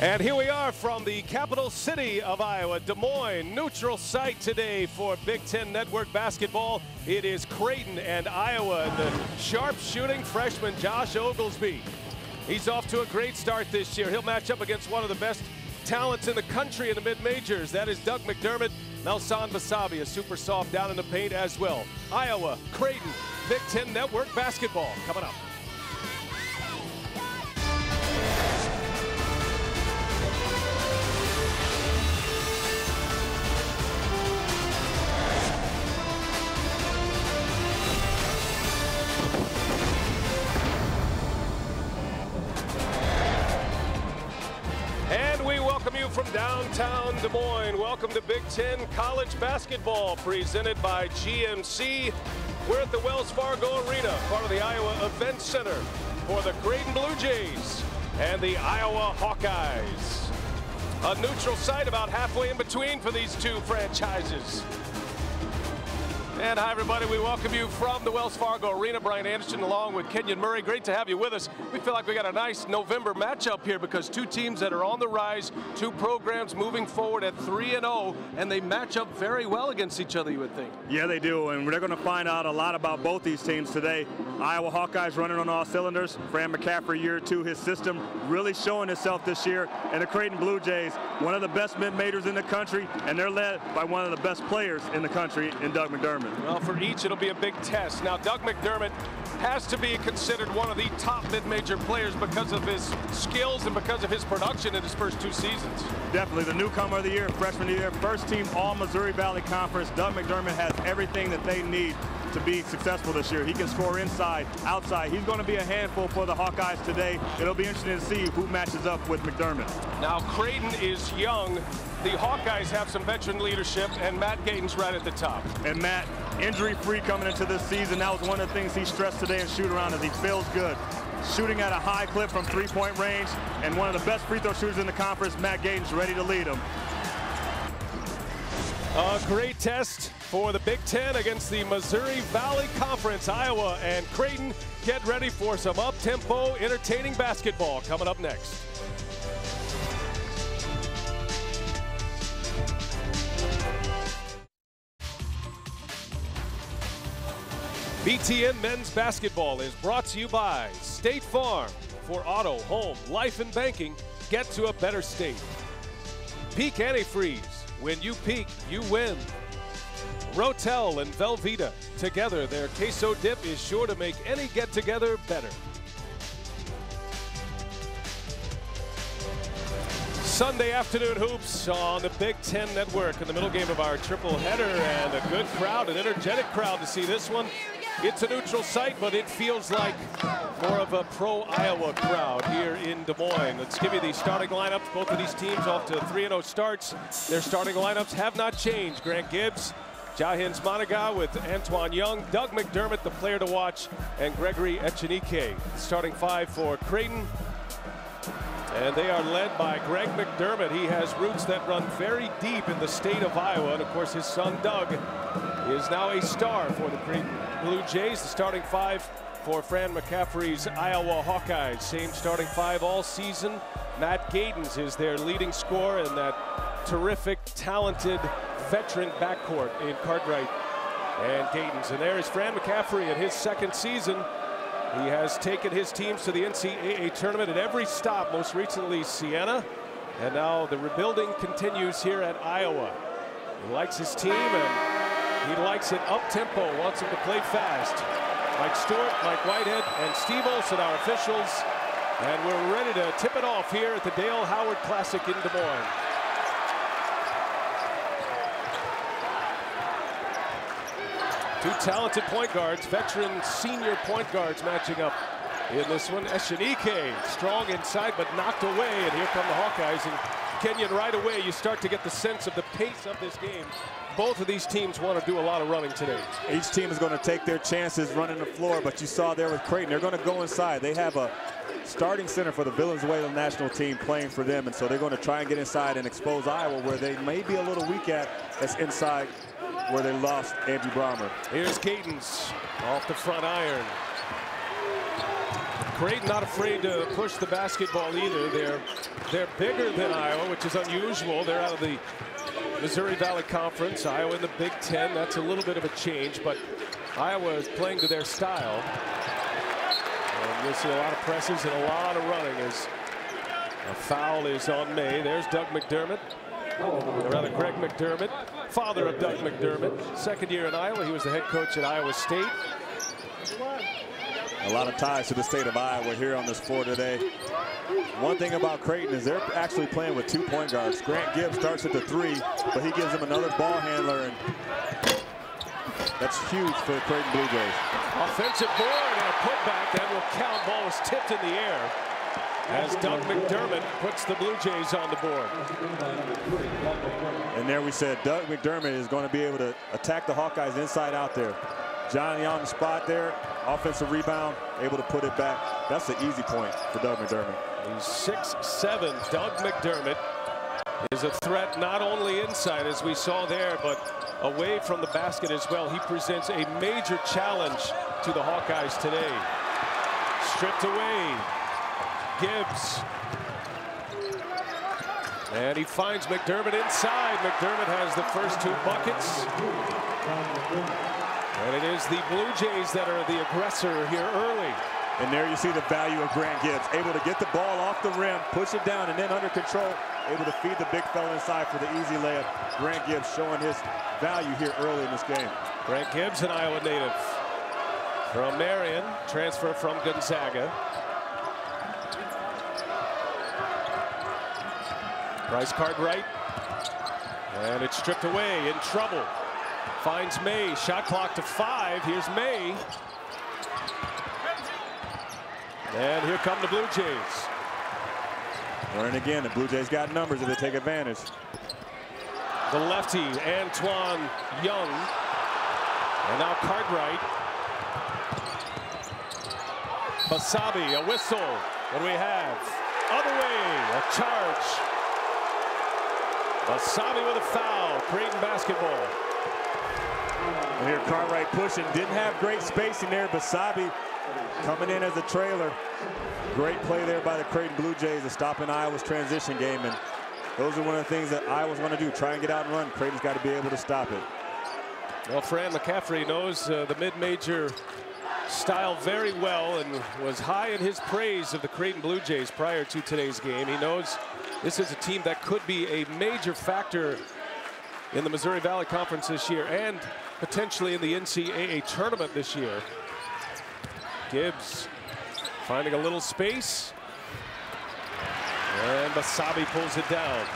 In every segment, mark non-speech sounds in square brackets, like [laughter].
And here we are from the capital city of Iowa, Des Moines, neutral site today for Big Ten Network basketball. It is Creighton and Iowa, and the sharp shooting freshman Josh Oglesby. He's off to a great start this year. He'll match up against one of the best talents in the country in the mid-majors. That is Doug McDermott. Melsahn Basabe, a super soft down in the paint as well. Iowa, Creighton, Big Ten Network basketball coming up. Downtown Des Moines. Welcome to Big Ten College Basketball, presented by GMC. We're at the Wells Fargo Arena, part of the Iowa Event Center, for the Creighton Blue Jays and the Iowa Hawkeyes. A neutral site about halfway in between for these two franchises. And hi, everybody. We welcome you from the Wells Fargo Arena. Brian Anderson along with Kenyon Murray. Great to have you with us. We feel like we got a nice November matchup here because two teams that are on the rise, two programs moving forward at 3 and 0, and they match up very well against each other, you would think. Yeah, they do, and we're going to find out a lot about both these teams today. Iowa Hawkeyes running on all cylinders. Fran McCaffery, year two, his system really showing itself this year. And the Creighton Blue Jays, one of the best mid-majors in the country, and they're led by one of the best players in the country in Doug McDermott. Well, for each, it'll be a big test. Now, Doug McDermott has to be considered one of the top mid-major players because of his skills and because of his production in his first two seasons. Definitely the newcomer of the year, freshman of the year, first team all Missouri Valley Conference. Doug McDermott has everything that they need to be successful this year. He can score inside, outside. He's going to be a handful for the Hawkeyes today. It'll be interesting to see who matches up with McDermott. Now, Creighton is young. The Hawkeyes have some veteran leadership, and Matt Gatens right at the top. And Matt, injury-free coming into this season. That was one of the things he stressed today in shoot-around is he feels good. Shooting at a high clip from three-point range, and one of the best free throw shooters in the conference, Matt Gatens ready to lead him. A great test for the Big Ten against the Missouri Valley Conference. Iowa and Creighton get ready for some up-tempo, entertaining basketball coming up next. BTN Men's Basketball is brought to you by State Farm. For auto, home, life, and banking, get to a better state. Peak Antifreeze. When you peak, you win. Rotel and Velveeta. Together, their queso dip is sure to make any get-together better. Sunday afternoon hoops on the Big Ten Network in the middle game of our triple header and a good crowd, an energetic crowd to see this one. It's a neutral site, but it feels like more of a pro-Iowa crowd here in Des Moines. Let's give you the starting lineups. Both of these teams off to 3-0 starts. Their starting lineups have not changed. Grant Gibbs, Jahenns Manigat with Antoine Young, Doug McDermott, the player to watch, and Gregory Echenique. Starting five for Creighton. And they are led by Greg McDermott. He has roots that run very deep in the state of Iowa. And of course, his son Doug is now a star for the Creighton Blue Jays. The starting five for Fran McCaffery's Iowa Hawkeyes. Same starting five all season. Matt Gatens is their leading scorer and that terrific, talented veteran backcourt in Cartwright and Gatens. And there is Fran McCaffery in his second season. He has taken his teams to the NCAA tournament at every stop, most recently Siena. And now the rebuilding continues here at Iowa. He likes his team and he likes it up-tempo, wants them to play fast. Mike Stewart, Mike Whitehead, and Steve Olson, our officials. And we're ready to tip it off here at the Dale Howard Classic in Des Moines. Two talented point guards, veteran senior point guards matching up in this one. Echenique, strong inside but knocked away, and here come the Hawkeyes. And Kenyon, right away, you start to get the sense of the pace of this game. Both of these teams want to do a lot of running today. Each team is going to take their chances running the floor, but you saw there with Creighton, they're going to go inside. They have a starting center for the Venezuelan national team playing for them, and so they're going to try and get inside and expose Iowa where they may be a little weak at. That's inside where they lost Andrew Brommer. Here's Gatens off the front iron. Creighton not afraid to push the basketball either. They're they're bigger than Iowa, which is unusual. They're out of the Missouri Valley Conference. Iowa in the Big Ten. That's a little bit of a change, but Iowa is playing to their style. And you'll see a lot of presses and a lot of running as a foul is on May. There's Doug McDermott. Rather, Greg McDermott, father of Doug McDermott. Second year in Iowa. He was the head coach at Iowa State. A lot of ties to the state of Iowa here on this floor today. One thing about Creighton is they're actually playing with two point guards. Grant Gibbs starts at the three, but he gives them another ball handler, and that's huge for the Creighton Blue Jays. Offensive board and a putback that will count. Ball was tipped in the air as Doug McDermott puts the Blue Jays on the board. And there we said Doug McDermott is going to be able to attack the Hawkeyes inside out there. Johnny on the spot there, offensive rebound, able to put it back. That's an easy point for Doug McDermott. He's 6'7", Doug McDermott is a threat not only inside as we saw there, but away from the basket as well. He presents a major challenge to the Hawkeyes today. Stripped away, Gibbs. And he finds McDermott inside. McDermott has the first two buckets. And it is the Blue Jays that are the aggressor here early. And there you see the value of Grant Gibbs, able to get the ball off the rim, push it down, and then under control, able to feed the big fella inside for the easy layup. Grant Gibbs showing his value here early in this game. Grant Gibbs, an Iowa native. From Marion, transfer from Gonzaga. Bryce Cartwright. And it's stripped away, in trouble. Finds May, shot clock to five. Here's May. And here come the Blue Jays. And again, the Blue Jays got numbers if they take advantage. The lefty, Antoine Young. And now Cartwright. Basabe, a whistle. What do we have? Other way, a charge. Basabe with a foul. Creighton basketball. And here Cartwright pushing. Didn't have great spacing there. Basabe coming in as a trailer. Great play there by the Creighton Blue Jays to stop in Iowa's transition game. And those are one of the things that Iowa's going to do. Try and get out and run. Creighton's got to be able to stop it. Well, Fran McCaffery knows uh, the mid-major style very well and was high in his praise of the Creighton Blue Jays prior to today's game. He knows this is a team that could be a major factor in the Missouri Valley Conference this year and potentially in the NCAA tournament this year. Gibbs finding a little space. And Basabe pulls it down.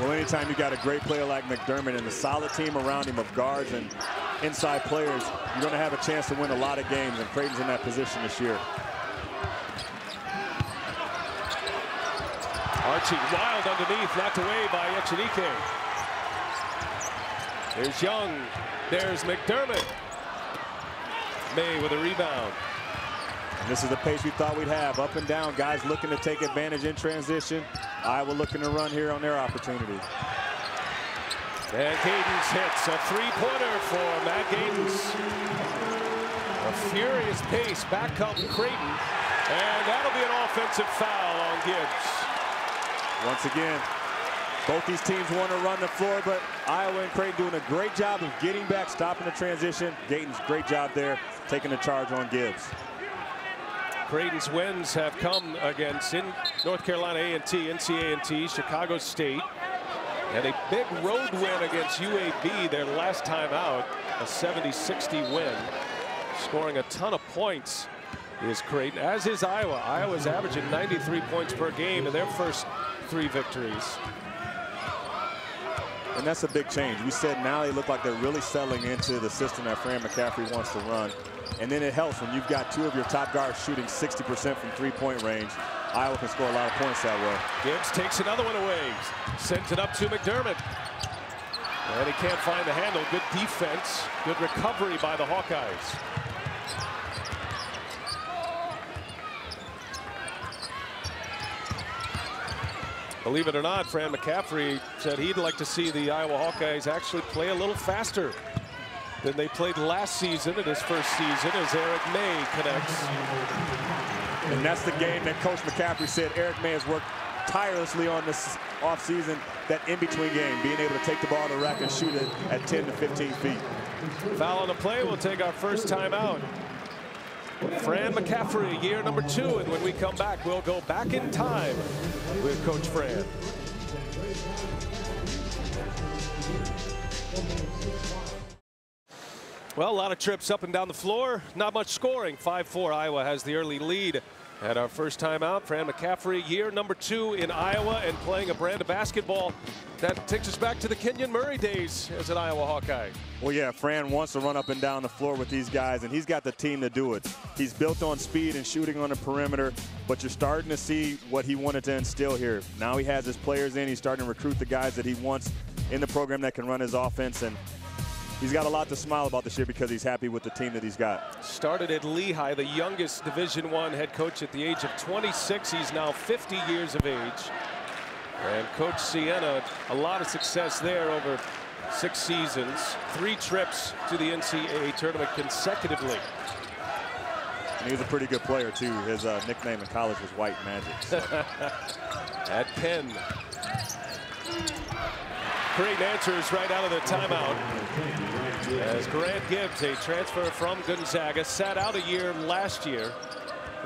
Well, anytime you got a great player like McDermott and a solid team around him of guards and inside players, you're going to have a chance to win a lot of games, and Creighton's in that position this year. Archie wild underneath, knocked away by Echenique. There's Young. There's McDermott. May with a rebound. And this is the pace we thought we'd have. Up and down, guys looking to take advantage in transition. Iowa looking to run here on their opportunity. And Gatens hits a three-pointer for Matt Gatens. A furious pace. Back comes Creighton. And that'll be an offensive foul on Gibbs. Once again, both these teams want to run the floor, but Iowa and Creighton doing a great job of getting back, stopping the transition. Gatens, great job there, taking the charge on Gibbs. Creighton's wins have come against in North Carolina A&T, NC A&T, Chicago State, and a big road win against UAB their last time out, a 70-60 win, scoring a ton of points is Creighton, as is Iowa. Iowa's averaging 93 points per game in their first three victories. And that's a big change. We said now they look like they're really settling into the system that Fran McCaffery wants to run. And then it helps when you've got two of your top guards shooting 60% from three-point range. Iowa can score a lot of points that way. Gibbs takes another one away. Sends it up to McDermott. And he can't find the handle. Good defense. Good recovery by the Hawkeyes. Believe it or not, Fran McCaffery said he'd like to see the Iowa Hawkeyes actually play a little faster than they played last season in his first season as Eric May connects. And that's the game that Coach McCaffery said Eric May has worked tirelessly on this offseason, that in-between game, being able to take the ball to the rack and shoot it at 10 to 15 feet. Foul on the play. We'll take our first time out. Fran McCaffery, year number two. And when we come back, we'll go back in time with Coach Fran. Well, a lot of trips up and down the floor. Not much scoring. 5-4. Iowa has the early lead. At our first time out, Fran McCaffery, year number two in Iowa and playing a brand of basketball that takes us back to the Kenyon Murray days as an Iowa Hawkeye. Well, yeah, Fran wants to run up and down the floor with these guys, and he's got the team to do it. He's built on speed and shooting on the perimeter, but you're starting to see what he wanted to instill here. Now he has his players in. He's starting to recruit the guys that he wants in the program that can run his offense, and he's got a lot to smile about this year because he's happy with the team that he's got. Started at Lehigh, the youngest Division One head coach at the age of 26. He's now 50 years of age. And Coach Siena, a lot of success there over six seasons, three trips to the NCAA tournament consecutively. And he was a pretty good player, too. His uh, nickname in college was White Magic. So. [laughs] At Penn. Great answers right out of the timeout. As Grant Gibbs, a transfer from Gonzaga, sat out a year last year.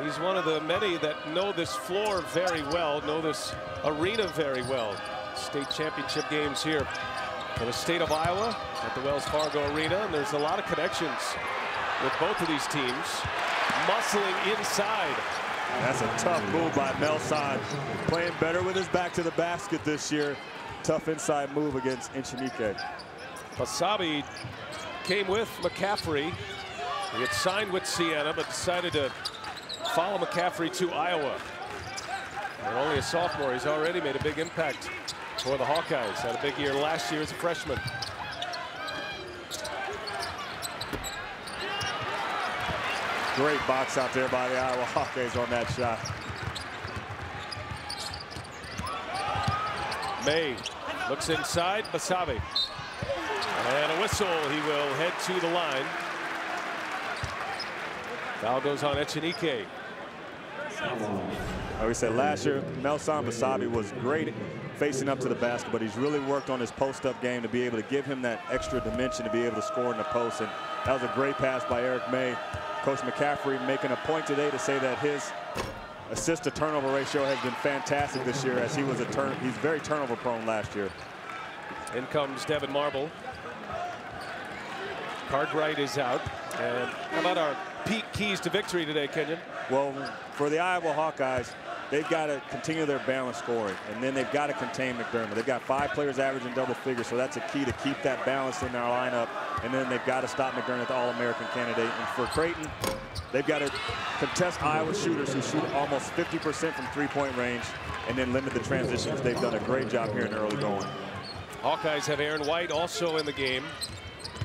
He's one of the many that know this floor very well, know this arena very well. State championship games here for the state of Iowa at the Wells Fargo Arena. And there's a lot of connections with both of these teams. Muscling inside. That's a tough move by Melsahn. Playing better with his back to the basket this year. Tough inside move against Echenique. Basabe came with McCaffery. He had signed with Siena, but decided to follow McCaffery to Iowa. And only a sophomore, he's already made a big impact for the Hawkeyes. Had a big year last year as a freshman. Great box out there by the Iowa Hawkeyes on that shot. May looks inside, Basabe. And a whistle, he will head to the line. Foul goes on Echenique. Like we said last year, Melsahn Basabe was great facing up to the basket, but he's really worked on his post-up game to be able to give him that extra dimension to be able to score in the post. And that was a great pass by Eric May. Coach McCaffery making a point today to say that his assist to turnover ratio has been fantastic this year as he was a turn he's very turnover prone last year. In comes Devyn Marble. Cartwright is out. And how about our peak keys to victory today, Kenyon? Well, for the Iowa Hawkeyes, they've got to continue their balanced scoring, and then they've got to contain McDermott. They've got five players averaging double figures, so that's a key to keep that balance in their lineup. And then they've got to stop McDermott, the All-American candidate. And for Creighton, they've got to contest Iowa shooters who shoot almost 50% from three-point range and then limit the transitions. They've done a great job here in the early going. Hawkeyes have Aaron White also in the game.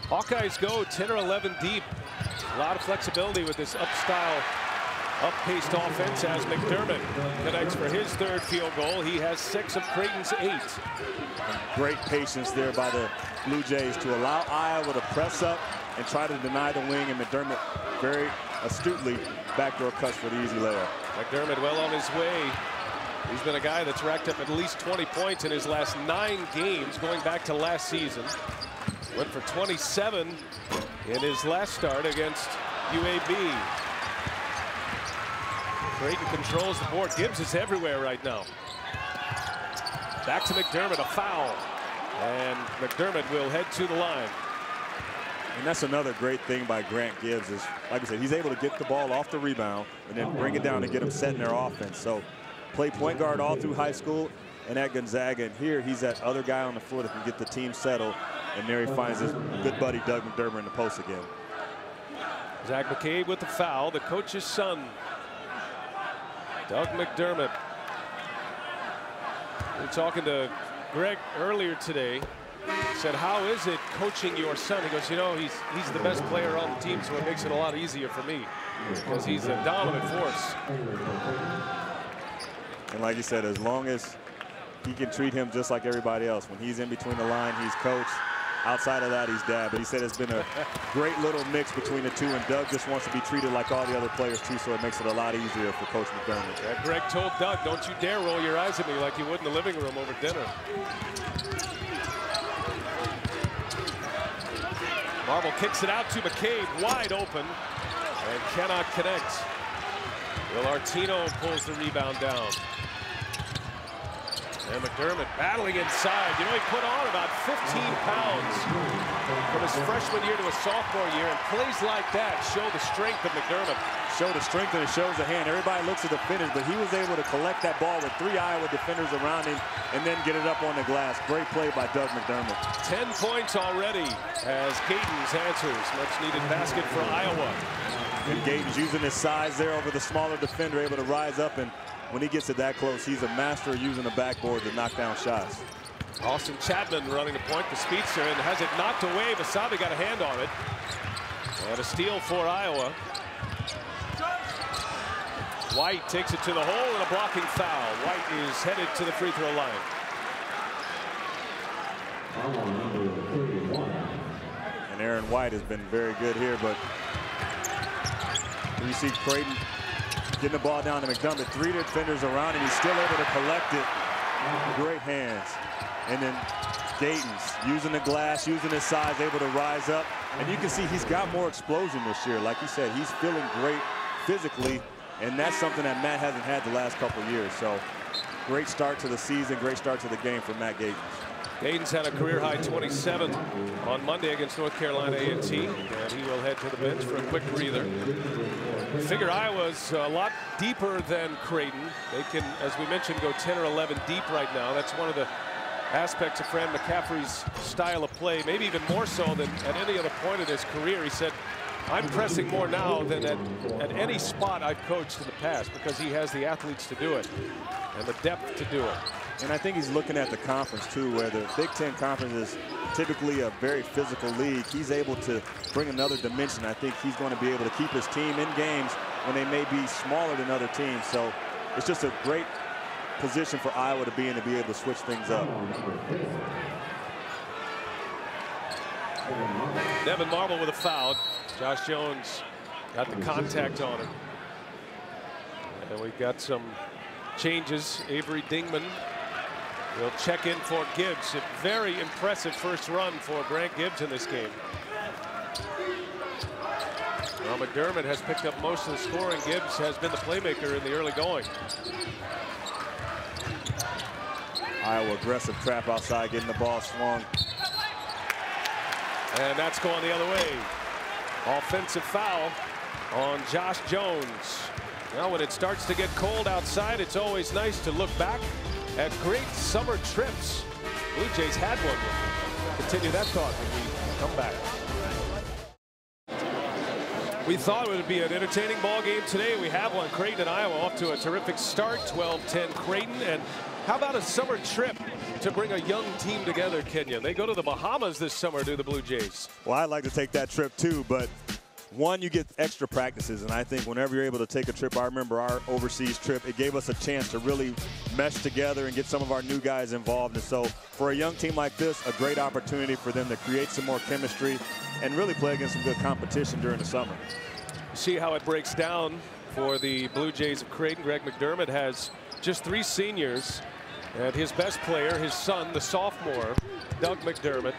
Hawkeyes go 10 or 11 deep. A lot of flexibility with this up-style, up-paced offense as McDermott connects for his third field goal. He has six of Creighton's eight. Great patience there by the Blue Jays to allow Iowa to press up and try to deny the wing, and McDermott very astutely backdoor cuts for the easy layup. McDermott well on his way. He's been a guy that's racked up at least 20 points in his last nine games going back to last season. Went for 27 in his last start against UAB. Creighton controls the board. Gibbs is everywhere right now. Back to McDermott, a foul. And McDermott will head to the line. And that's another great thing by Grant Gibbs is, like I said, he's able to get the ball off the rebound and then bring it down and get them set in their offense. So play point guard all through high school and at Gonzaga. And here he's that other guy on the floor that can get the team settled. And there he finds his good buddy Doug McDermott in the post again. Zach McCabe with the foul, the coach's son. Doug McDermott. We are talking to Greg earlier today. He said, how is it coaching your son? He goes, you know, he's he's the best player on the team, so it makes it a lot easier for me because he's a dominant force. And like you said, as long as he can treat him just like everybody else, when he's in between the line, he's coached. Outside of that, he's dad. But he said it's been a great little mix between the two, and Doug just wants to be treated like all the other players, too, so it makes it a lot easier for Coach McDermott. Greg told Doug, don't you dare roll your eyes at me like you would in the living room over dinner. Marble kicks it out to McCabe, wide open, and cannot connect. Will Artino pulls the rebound down. And McDermott battling inside. You know, he put on about 15 pounds from his freshman year to his sophomore year, and plays like that show the strength of McDermott. Show the strength and it shows the hand. Everybody looks at the finish, but he was able to collect that ball with three Iowa defenders around him and then get it up on the glass. Great play by Doug McDermott. 10 points already as Gatens answers. Much needed basket for Iowa. And Gatens using his size there over the smaller defender, able to rise up and when he gets it that close, he's a master using the backboard to knock down shots. Austin Chapman running the point, the speedster, and has it knocked away. Basabe got a hand on it. And a steal for Iowa. White takes it to the hole and a blocking foul. White is headed to the free throw line. And Aaron White has been very good here, but you see Creighton Getting the ball down to McDermott. Three defenders around him. He's still able to collect it. Great hands. And then Gatens using the glass, using his size, able to rise up. And you can see he's got more explosion this year. Like you said, he's feeling great physically. And that's something that Matt hasn't had the last couple years. So great start to the season, great start to the game for Matt Gatens. Gatens had a career-high 27 on Monday against North Carolina A&T, and he will head to the bench for a quick breather. Figure Iowa's a lot deeper than Creighton. They can, as we mentioned, go 10 or 11 deep right now. That's one of the aspects of Fran McCaffery's style of play, maybe even more so than at any other point in his career. He said, I'm pressing more now than at, at any spot I've coached in the past because he has the athletes to do it and the depth to do it. And I think he's looking at the conference, too, where the Big Ten Conference is typically a very physical league. He's able to bring another dimension. I think he's going to be able to keep his team in games when they may be smaller than other teams. So it's just a great position for Iowa to be in to be able to switch things up. Devyn Marble with a foul. Josh Jones got the contact on him. And we've got some changes. Avery Dingman will check in for Gibbs. A very impressive first run for Grant Gibbs in this game. Well, McDermott has picked up most of the scoring. Gibbs has been the playmaker in the early going. Iowa aggressive trap outside, getting the ball swung. And that's going the other way. Offensive foul on Josh Jones. Now, when it starts to get cold outside, it's always nice to look back at great summer trips. Blue Jays had one. Continue that thought when we come back. We thought it would be an entertaining ball game today. We have one. Creighton and Iowa off to a terrific start. 12-10 Creighton. And how about a summer trip to bring a young team together, Kenyon? They go to the Bahamas this summer, do the Blue Jays? Well, I'd like to take that trip too, but one, you get extra practices, and I think whenever you're able to take a trip, I remember our overseas trip, it gave us a chance to really mesh together and get some of our new guys involved. And so for a young team like this, a great opportunity for them to create some more chemistry and really play against some good competition during the summer. See how it breaks down for the Blue Jays of Creighton. Greg McDermott has just three seniors, and his best player, his son, the sophomore, Doug McDermott,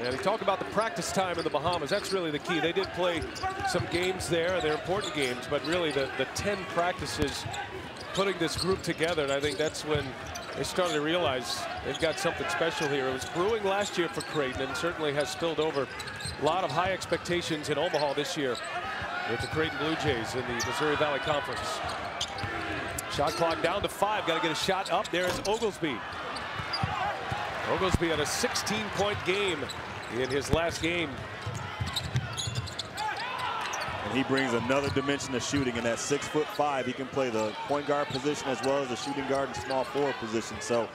and he talked about the practice time in the Bahamas. That's really the key. They did play some games there. They're important games, but really the, the 10 practices putting this group together, and I think that's when they started to realize they've got something special here. It was brewing last year for Creighton and certainly has spilled over a lot of high expectations in Omaha this year with the Creighton Blue Jays in the Missouri Valley Conference. Shot clock down to five. Got to get a shot up. There is Oglesby. Oglesby had a 16-point game in his last game. And he brings another dimension to shooting in that six foot five. He can play the point guard position as well as the shooting guard and small forward position. So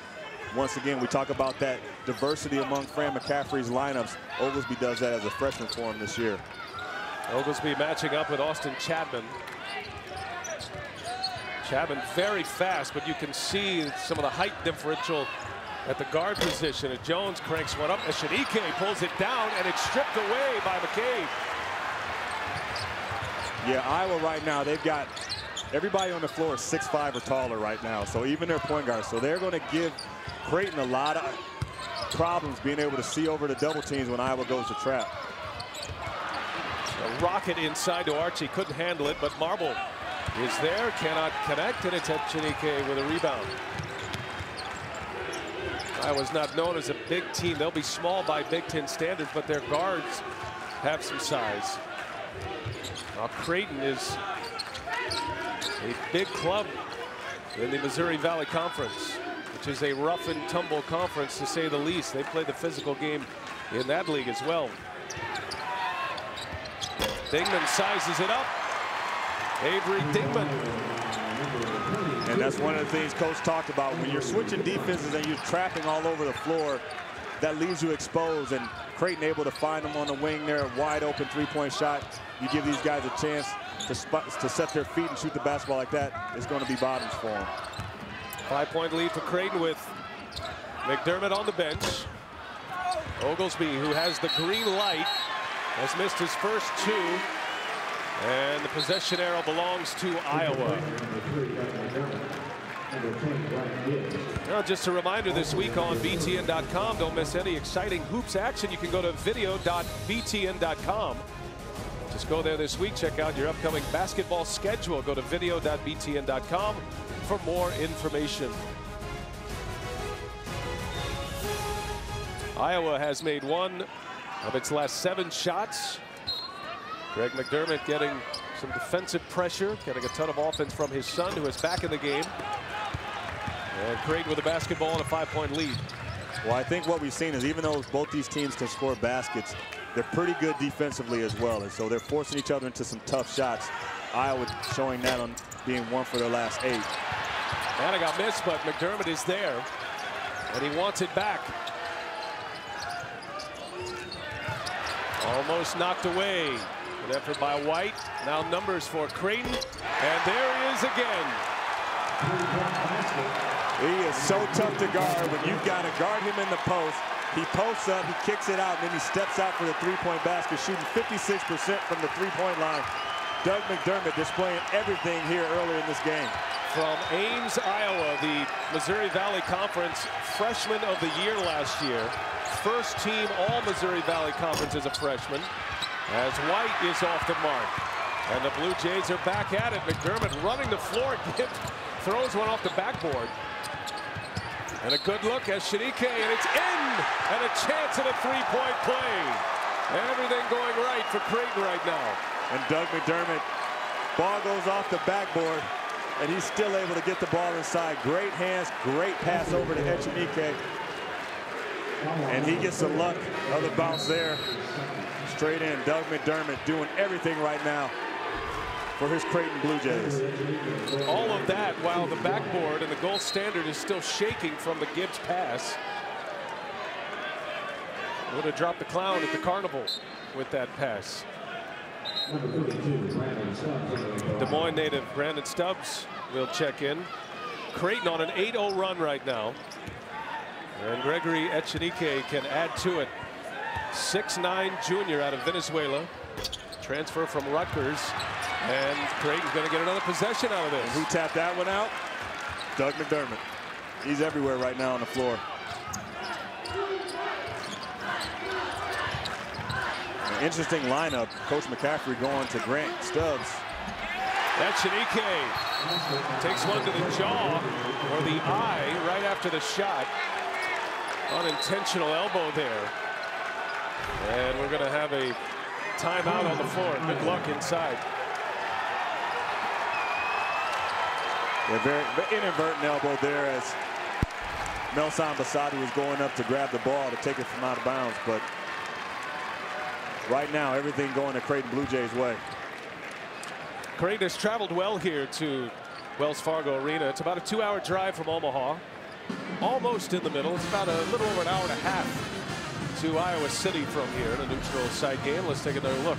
once again, we talk about that diversity among Fran McCaffery's lineups. Oglesby does that as a freshman for him this year. Oglesby matching up with Austin Chapman. Chapman very fast, but you can see some of the height differential at the guard position. And Jones cranks one up. Echenique pulls it down, and it's stripped away by McCabe. Yeah, Iowa right now, they've got everybody on the floor is 6'5 or taller right now. So even their point guards. So they're going to give Creighton a lot of problems being able to see over the double teams when Iowa goes to trap. A rocket inside to Archie. Couldn't handle it, but Marble is there. Cannot connect, and it's Echenique with a rebound. Iowa's not known as a big team. They'll be small by Big Ten standards, but their guards have some size. Now Creighton is a big club in the Missouri Valley Conference, which is a rough and tumble conference to say the least. They play the physical game in that league as well. Dingman sizes it up. Avery Dingman. And that's one of the things Coach talked about. When you're switching defenses and you're trapping all over the floor, that leaves you exposed. And Creighton able to find them on the wing there, wide open three-point shot. You give these guys a chance to, to set their feet and shoot the basketball like that. It's going to be bottoms for them. Five-point lead for Creighton with McDermott on the bench. Oglesby, who has the green light, has missed his first two. And the possession arrow belongs to Iowa. Just a reminder this week on BTN.com, don't miss any exciting hoops action. You can go to video.btn.com. Just go there this week, check out your upcoming basketball schedule. Go to video.btn.com for more information. Iowa has made one of its last seven shots. Greg McDermott getting some defensive pressure, getting a ton of offense from his son, who is back in the game. And Creighton with a basketball and a five-point lead. Well, I think what we've seen is even though both these teams can score baskets, they're pretty good defensively as well. And so they're forcing each other into some tough shots. Iowa showing that on being one for their last eight. And I got missed, but McDermott is there. And he wants it back. Almost knocked away. Good effort by White. Now numbers for Creighton. And there he is again. He is so tough to guard when you've got to guard him in the post. He posts up, he kicks it out, and then he steps out for the three-point basket, shooting 56% from the three-point line. Doug McDermott displaying everything here earlier in this game. From Ames, Iowa, the Missouri Valley Conference Freshman of the Year last year. First team All Missouri Valley Conference as a freshman. As White is off the mark. And the Blue Jays are back at it. McDermott running the floor. [laughs] throws one off the backboard. And a good look as Echenique, and it's in! And a chance at a three-point play. Everything going right for Creighton right now. And Doug McDermott, ball goes off the backboard, and he's still able to get the ball inside. Great hands, great pass over to Echenique. And he gets the luck of the bounce there. Straight in, Doug McDermott doing everything right now for his Creighton Blue Jays. All of that while the backboard and the gold standard is still shaking from the Gibbs pass. Would have dropped the clown at the carnival with that pass. Des Moines native Brandon Stubbs will check in. Creighton on an 8-0 run right now. And Gregory Echenique can add to it. 6'9 junior out of Venezuela. Transfer from Rutgers. And Creighton's going to get another possession out of this. And who tapped that one out? Doug McDermott. He's everywhere right now on the floor. An interesting lineup. Coach McCaffery going to Grant Stubbs. Echenique takes one to the jaw or the eye right after the shot. Unintentional elbow there. And we're going to have a timeout on the floor. Good luck inside. Yeah, very inadvertent elbow there as Melsahn Basabe was going up to grab the ball to take it from out of bounds. But right now, everything going to Creighton Blue Jays' way. Creighton has traveled well here to Wells Fargo Arena. It's about a two-hour drive from Omaha. Almost in the middle. It's about a little over an hour and a half to Iowa City from here in a neutral site game. Let's take another look.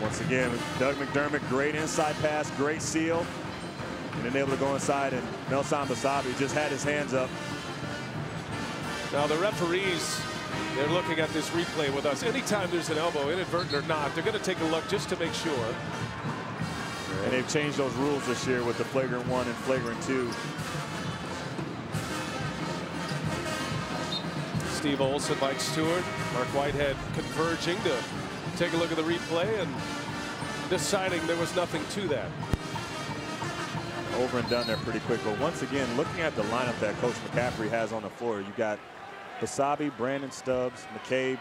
Once again, Doug McDermott, great inside pass, great seal. And then able to go inside, and Melsahn Basabe just had his hands up Now the referees, they're looking at this replay with us. Anytime there's an elbow, inadvertent or not, they're going to take a look just to make sure. And they've changed those rules this year with the flagrant one and flagrant two. Steve Olson, Mike Stewart, Mark Whitehead converging to take a look at the replay and deciding there was nothing to that. Over and done there pretty quick. But once again, looking at the lineup that Coach McCaffery has on the floor, you got Basabe, Brandon Stubbs, McCabe,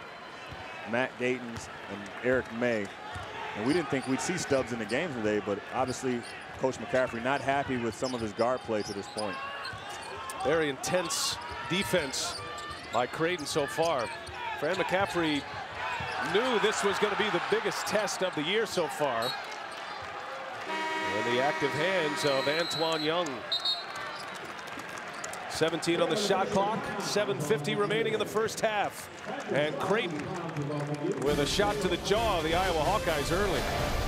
Matt Gatens, and Eric May. And we didn't think we'd see Stubbs in the game today, but obviously Coach McCaffery not happy with some of his guard play to this point. Very intense defense by Creighton so far. Fran McCaffery knew this was going to be the biggest test of the year so far. In the active hands of Antoine Young. 17 on the shot clock, 7.50 remaining in the first half. And Creighton with a shot to the jaw of the Iowa Hawkeyes early.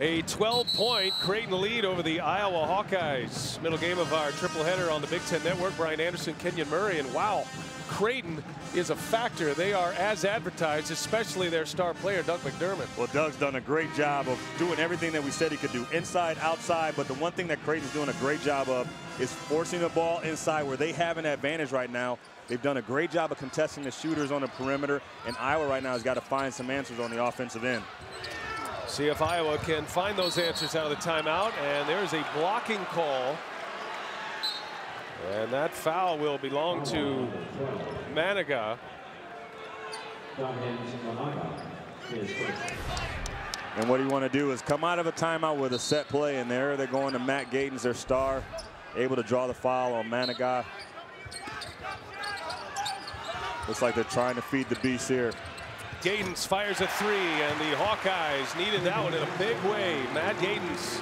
A 12-point Creighton lead over the Iowa Hawkeyes. Middle game of our triple header on the Big Ten Network. Brian Anderson, Kenyon Murray, and wow, Creighton is a factor. They are as advertised, especially their star player, Doug McDermott. Well, Doug's done a great job of doing everything that we said he could do, inside, outside. But the one thing that Creighton's doing a great job of is forcing the ball inside where they have an advantage right now. They've done a great job of contesting the shooters on the perimeter, and Iowa right now has got to find some answers on the offensive end. See if Iowa can find those answers out of the timeout. And there's a blocking call. And that foul will belong to Manigat. And what you want to do is come out of a timeout with a set play, and there they're going to Matt Gatens, their star, able to draw the foul on Manigat. Looks like they're trying to feed the beast here. Gatens fires a three, and the Hawkeyes needed that one in a big way. Matt Gatens.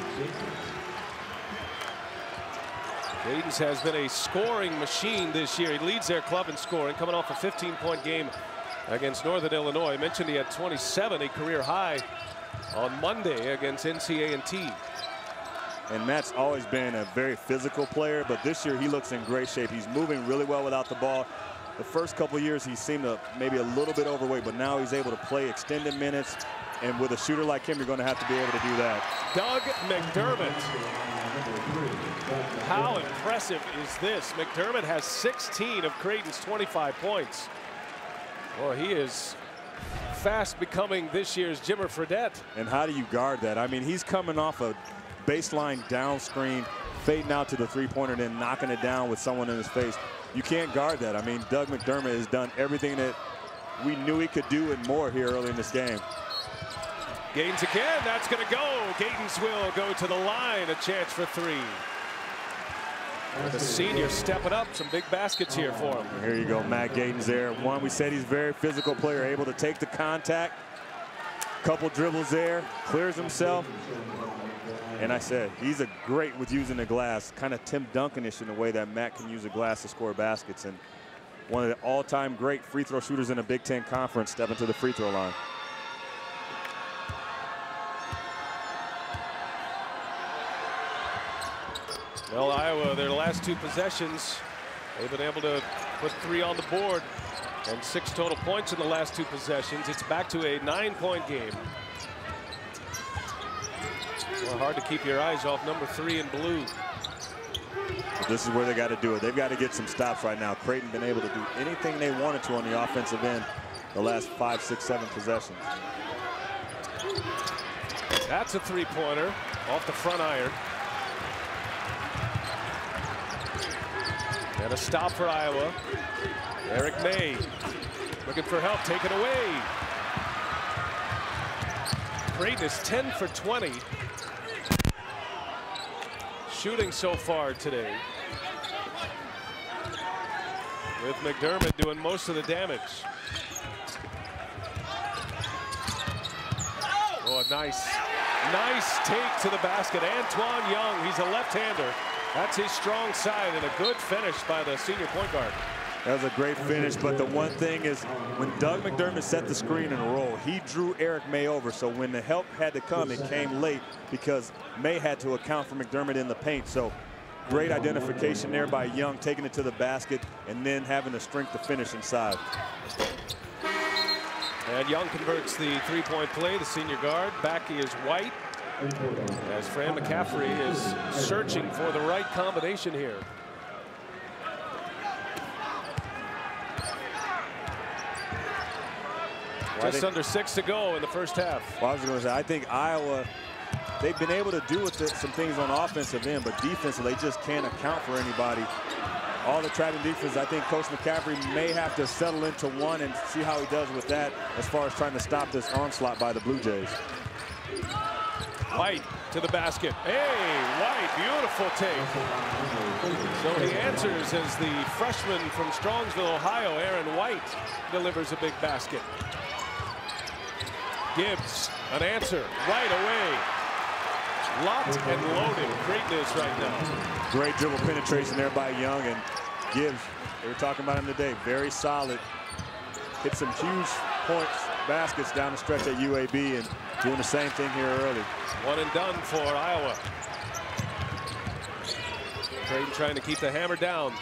Gatens has been a scoring machine this year. He leads their club in scoring, coming off a 15-point game against Northern Illinois. I mentioned he had 27, a career high on Monday against NCA&T. And Matt's always been a very physical player, but this year he looks in great shape. He's moving really well without the ball. The first couple years he seemed to maybe a little bit overweight, but now he's able to play extended minutes. And with a shooter like him, you're going to have to be able to do that. Doug McDermott. How impressive is this? McDermott has 16 of Creighton's 25 points. Well, he is fast becoming this year's Jimmer Fredette. And how do you guard that? I mean, he's coming off a baseline down screen, fading out to the three-pointer, then knocking it down with someone in his face you can't guard that. I mean, Doug McDermott has done everything that we knew he could do and more here early in this game. Gatens again, that's gonna go. Gatens will go to the line, a chance for three. The senior stepping up, some big baskets here for him. Here you go, Matt Gatens there. One, we said he's a very physical player, able to take the contact. Couple dribbles there, clears himself, and I said, he's a great with using the glass, kind of Tim Duncan-ish in the way that Matt can use a glass to score baskets. And one of the all-time great free throw shooters in the Big Ten Conference stepping to the free throw line. Well, Iowa, their last two possessions, they've been able to put three on the board and six total points in the last two possessions. It's back to a nine-point game. Well, hard to keep your eyes off number three in blue. This is where they got to do it. They've got to get some stops right now. Creighton been able to do anything they wanted to on the offensive end the last five, six, seven possessions. That's a three-pointer off the front iron. And a stop for Iowa. Eric May looking for help, taken away. Creighton is 10 for 20 shooting so far today. With McDermott doing most of the damage. Oh, nice, nice take to the basket. Antoine Young, he's a left-hander. That's his strong side and a good finish by the senior point guard. That was a great finish, but the one thing is when Doug McDermott set the screen and roll, he drew Eric May over. So when the help had to come, it came late because May had to account for McDermott in the paint. So great identification there by Young, taking it to the basket and then having the strength to finish inside. And Young converts the three-point play, the senior guard. Backy is White as Fran McCaffery is searching for the right combination here. Just under six to go in the first half. Well, I was going to say, I think Iowa, they've been able to do with some things on offensive end, but defensively, they just can't account for anybody. All the trapping defense, I think Coach McCaffery may have to settle into one and see how he does with that as far as trying to stop this onslaught by the Blue Jays. White to the basket. Hey, White, beautiful take. So he answers as the freshman from Strongsville, Ohio, Aaron White, delivers a big basket. Gibbs, an answer right away. Locked and loaded. Greatness right now. Great dribble penetration there by Young and Gibbs. They were talking about him today. Very solid. Hit some huge points, baskets down the stretch at UAB and doing the same thing here early. One and done for Iowa. Creighton trying to keep the hammer down.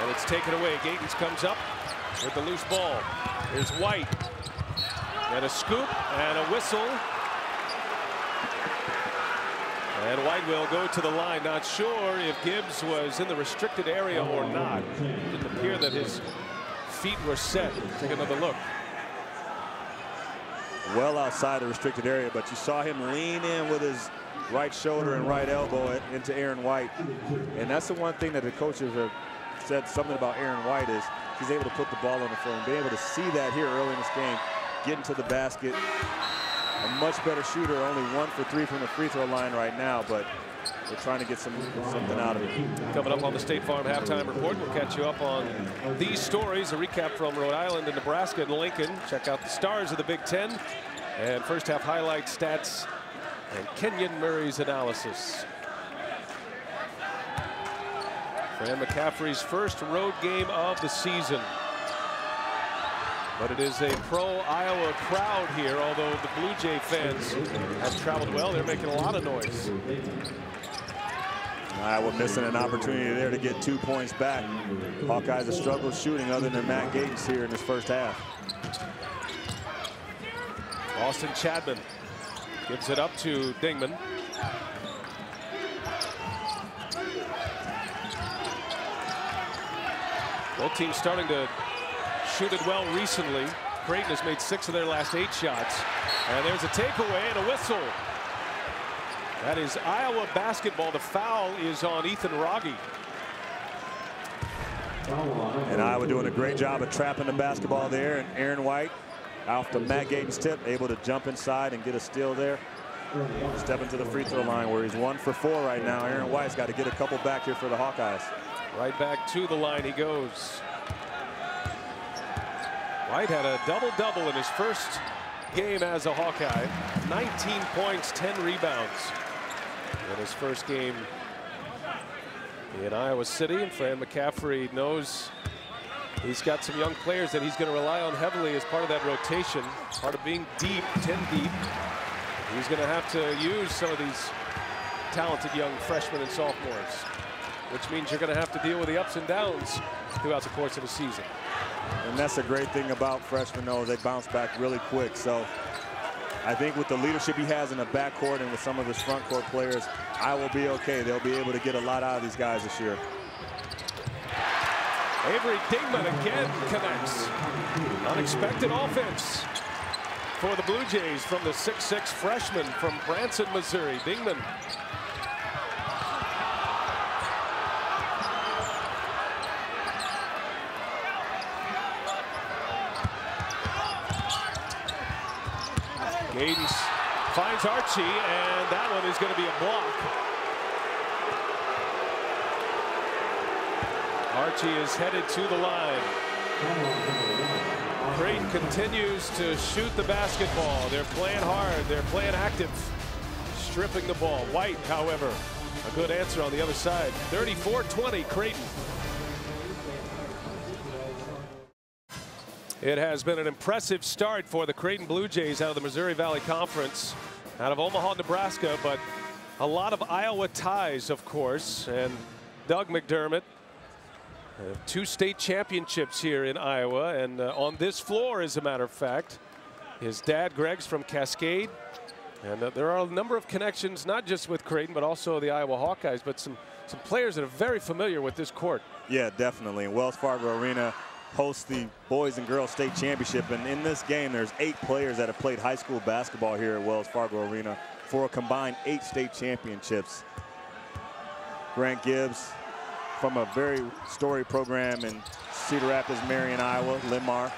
And it's taken away. Gatens comes up with the loose ball. Here's White. And a scoop and a whistle. And White will go to the line. Not sure if Gibbs was in the restricted area or not. It didn't appear that his feet were set. Take another look. Well outside the restricted area, but you saw him lean in with his right shoulder and right elbow into Aaron White. And that's the one thing that the coaches have said something about Aaron White is he's able to put the ball on the floor and be able to see that here early in this game getting to the basket. A much better shooter, only one for three from the free throw line right now, but they're trying to get some something out of it. Coming up on the State Farm halftime report, we'll catch you up on these stories. A recap from Rhode Island and Nebraska and Lincoln. Check out the stars of the Big Ten and first half highlights, stats, and Kenyon Murray's analysis. Fran McCaffery's first road game of the season. But it is a pro-Iowa crowd here, although the Blue Jay fans have traveled well. They're making a lot of noise. Iowa missing an opportunity there to get two points back. Hawkeyes have struggled shooting other than Matt Gatens here in this first half. Austin Chapman gives it up to Dingman. Both teams starting to shoot it well recently. Creighton has made six of their last eight shots. And there's a takeaway and a whistle. That is Iowa basketball. The foul is on Ethan Wragge. And Iowa doing a great job of trapping the basketball there. And Aaron White off the Matt Gatens tip, able to jump inside and get a steal there. Stepping to the free throw line where he's one for four right now. Aaron White's got to get a couple back here for the Hawkeyes. Right back to the line he goes. White had a double-double in his first game as a Hawkeye. 19 points, 10 rebounds in his first game in Iowa City. And Fran McCaffery knows he's got some young players that he's going to rely on heavily as part of that rotation, part of being deep, 10 deep. He's going to have to use some of these talented young freshmen and sophomores, which means you're going to have to deal with the ups and downs throughout the course of the season. And that's the great thing about freshmen, though, they bounce back really quick. So I think with the leadership he has in the backcourt and with some of his front court players, I will be okay. They'll be able to get a lot out of these guys this year. Avery Dingman again connects. Unexpected offense for the Blue Jays from the 6'6 freshman from Branson, Missouri. Dingman Gatens finds Archie, and that one is going to be a block. Archie is headed to the line. Creighton continues to shoot the basketball. They're playing hard. They're playing active, stripping the ball. White, however, a good answer on the other side. 34-20, Creighton. It has been an impressive start for the Creighton Blue Jays out of the Missouri Valley Conference, out of Omaha, Nebraska, but a lot of Iowa ties, of course, and Doug McDermott, uh, two state championships here in Iowa, and uh, on this floor, as a matter of fact. His dad, Greg's from Cascade, and uh, there are a number of connections, not just with Creighton, but also the Iowa Hawkeyes, but some, some players that are very familiar with this court. Yeah, definitely. Wells Fargo Arena hosts the boys and girls state championship. And in this game, there's eight players that have played high school basketball here at Wells Fargo Arena for a combined eight state championships. Grant Gibbs from a very storied program in Cedar Rapids, Marion, Iowa, Linn-Mar.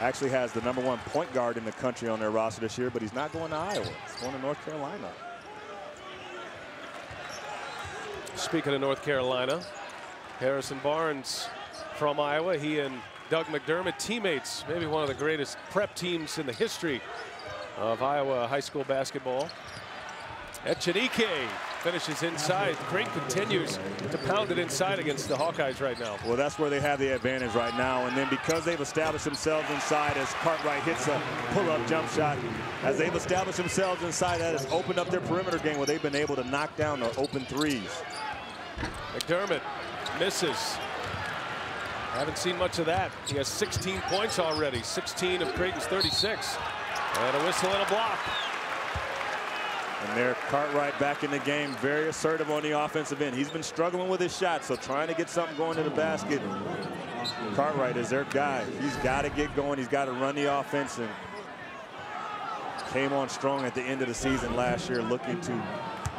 Actually has the number one point guard in the country on their roster this year, but he's not going to Iowa. He's going to North Carolina. Speaking of North Carolina, Harrison Barnes from Iowa. He and Doug McDermott, teammates, maybe one of the greatest prep teams in the history of Iowa high school basketball. Echenique finishes inside. Creighton continues to pound it inside against the Hawkeyes right now. Well, that's where they have the advantage right now. And then because they've established themselves inside as Cartwright hits a pull-up jump shot, as they've established themselves inside, that has opened up their perimeter game where they've been able to knock down the open threes. McDermott misses. I haven't seen much of that. He has 16 points already, 16 of Creighton's 36. And a whistle and a block. And there, Cartwright back in the game, very assertive on the offensive end. He's been struggling with his shot, so trying to get something going to the basket. Cartwright is their guy. He's got to get going. He's got to run the offense and came on strong at the end of the season last year, looking to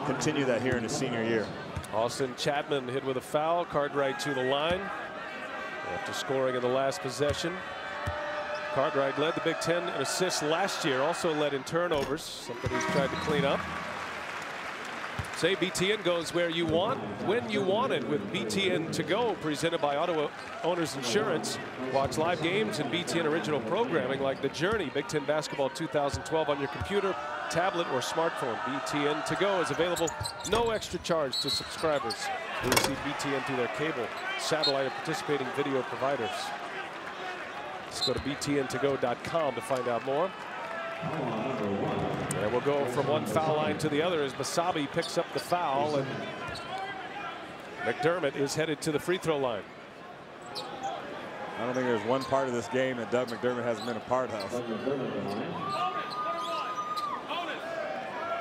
continue that here in his senior year. Austin Chapman hit with a foul. Cartwright to the line after scoring in the last possession. Cartwright led the Big Ten in assists last year, also led in turnovers, something he's tried to clean up. Say BTN goes where you want, when you want it with BTN to go, presented by Auto Owners Insurance. Watch live games and BTN original programming like The Journey, Big Ten Basketball 2012 on your computer, tablet, or smartphone. BTN to go is available, no extra charge to subscribers who receive BTN through their cable, satellite, or participating video providers. Let's go to btntogo.com to find out more. And we'll go from one foul line to the other as Basabe picks up the foul and McDermott is headed to the free throw line. I don't think there's one part of this game that Doug McDermott hasn't been a part of.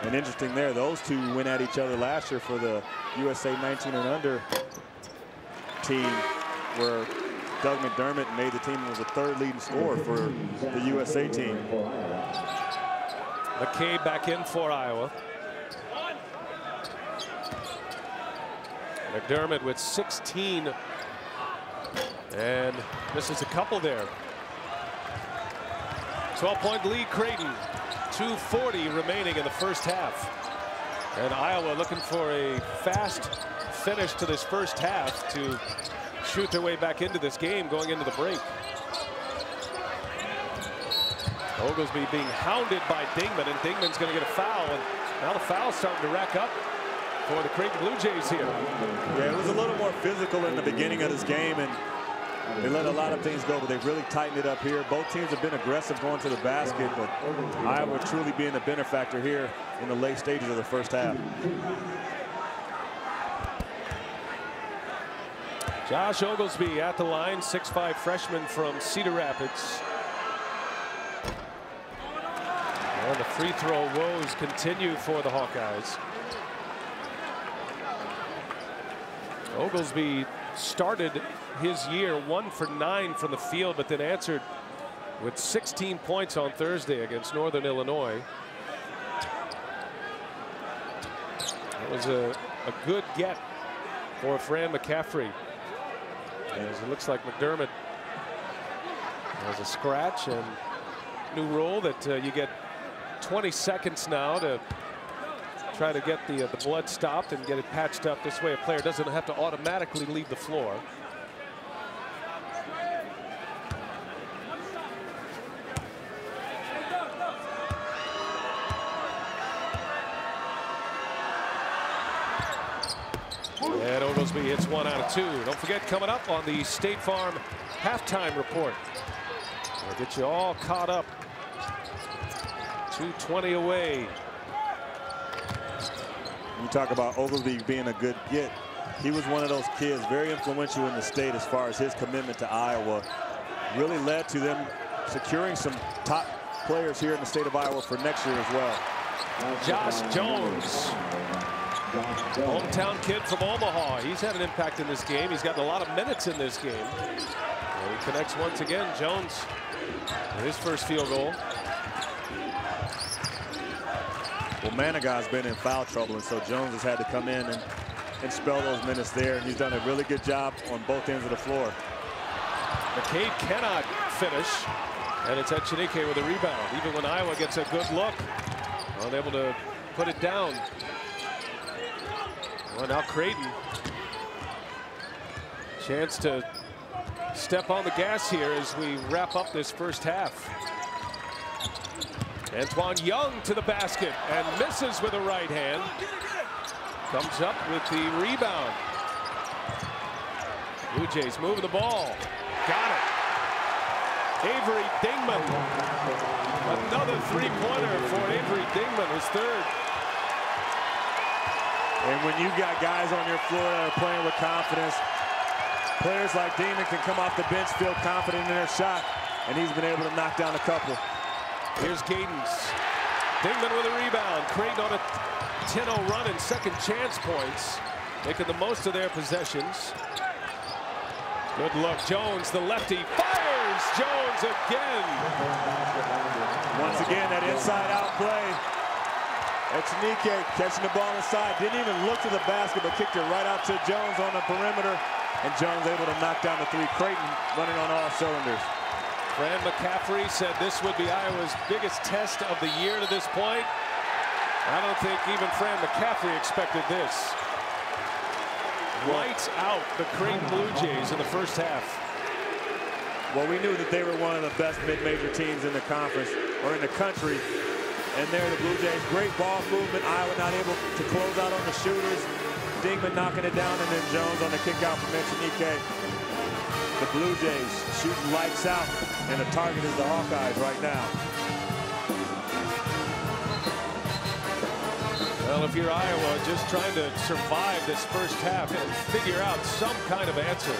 And interesting there, those two went at each other last year for the USA 19 and under team where Doug McDermott made the team and was the third leading scorer for the USA team. McCabe back in for Iowa. McDermott with 16 and misses a couple there. 12 point lead Creighton 240 remaining in the first half and Iowa looking for a fast finish to this first half to shoot their way back into this game going into the break. Oglesby being hounded by Dingman, and Dingman's going to get a foul. And now the foul's starting to rack up for the Creighton Blue Jays here. Yeah, it was a little more physical in the beginning of this game, and they let a lot of things go, but they've really tightened it up here. Both teams have been aggressive going to the basket, but Iowa truly being the benefactor here in the late stages of the first half. Josh Oglesby at the line, 6'5 freshman from Cedar Rapids. And the free throw woes continue for the Hawkeyes. Oglesby started his year one for nine from the field, but then answered with 16 points on Thursday against Northern Illinois. It was a, a good get for Fran McCaffery. As it looks like McDermott has a scratch and new rule that uh, you get 20 seconds now to try to get the uh, the blood stopped and get it patched up. This way a player doesn't have to automatically leave the floor. Hits one out of two. Don't forget, coming up on the State Farm halftime report. We'll get you all caught up. 220 away. You talk about Oglesby being a good get. He was one of those kids, very influential in the state as far as his commitment to Iowa. Really led to them securing some top players here in the state of Iowa for next year as well. Josh Jones, hometown kid from Omaha. He's had an impact in this game. He's gotten a lot of minutes in this game. And he connects once again. Jones, his first field goal. Well, Manigat's been in foul trouble, and so Jones has had to come in and, and spell those minutes there. And he's done a really good job on both ends of the floor. McCabe cannot finish, and it's Echenique with a rebound. Even when Iowa gets a good look, unable to put it down. Well, now Creighton. Chance to step on the gas here as we wrap up this first half. Antoine Young to the basket and misses with a right hand. Comes up with the rebound. Blue Jays moving the ball. Got it. Avery Dingman. Another three-pointer for Avery Dingman, his third. And when you've got guys on your floor that are playing with confidence, players like Dingman can come off the bench, feel confident in their shot, and he's been able to knock down a couple. Here's Gatens. Dingman with a rebound. Creighton on a 10-0 run and second chance points. Making the most of their possessions. Good luck, Jones, the lefty, fires! Jones again. Once again, that inside-out play. Echenique catching the ball inside. Didn't even look to the basket, but kicked it right out to Jones on the perimeter. And Jones able to knock down the three. Creighton running on all cylinders. Fran McCaffery said this would be Iowa's biggest test of the year to this point. I don't think even Fran McCaffery expected this. Lights out the Creighton Blue Jays in the first half. Well, we knew that they were one of the best mid-major teams in the conference or in the country. And there, the Blue Jays, great ball movement. Iowa not able to close out on the shooters. Dingman knocking it down, and then Jones on the kick out from Echenique. The Blue Jays shooting lights out, and the target is the Hawkeyes right now. Well, if you're Iowa, just trying to survive this first half and figure out some kind of answer.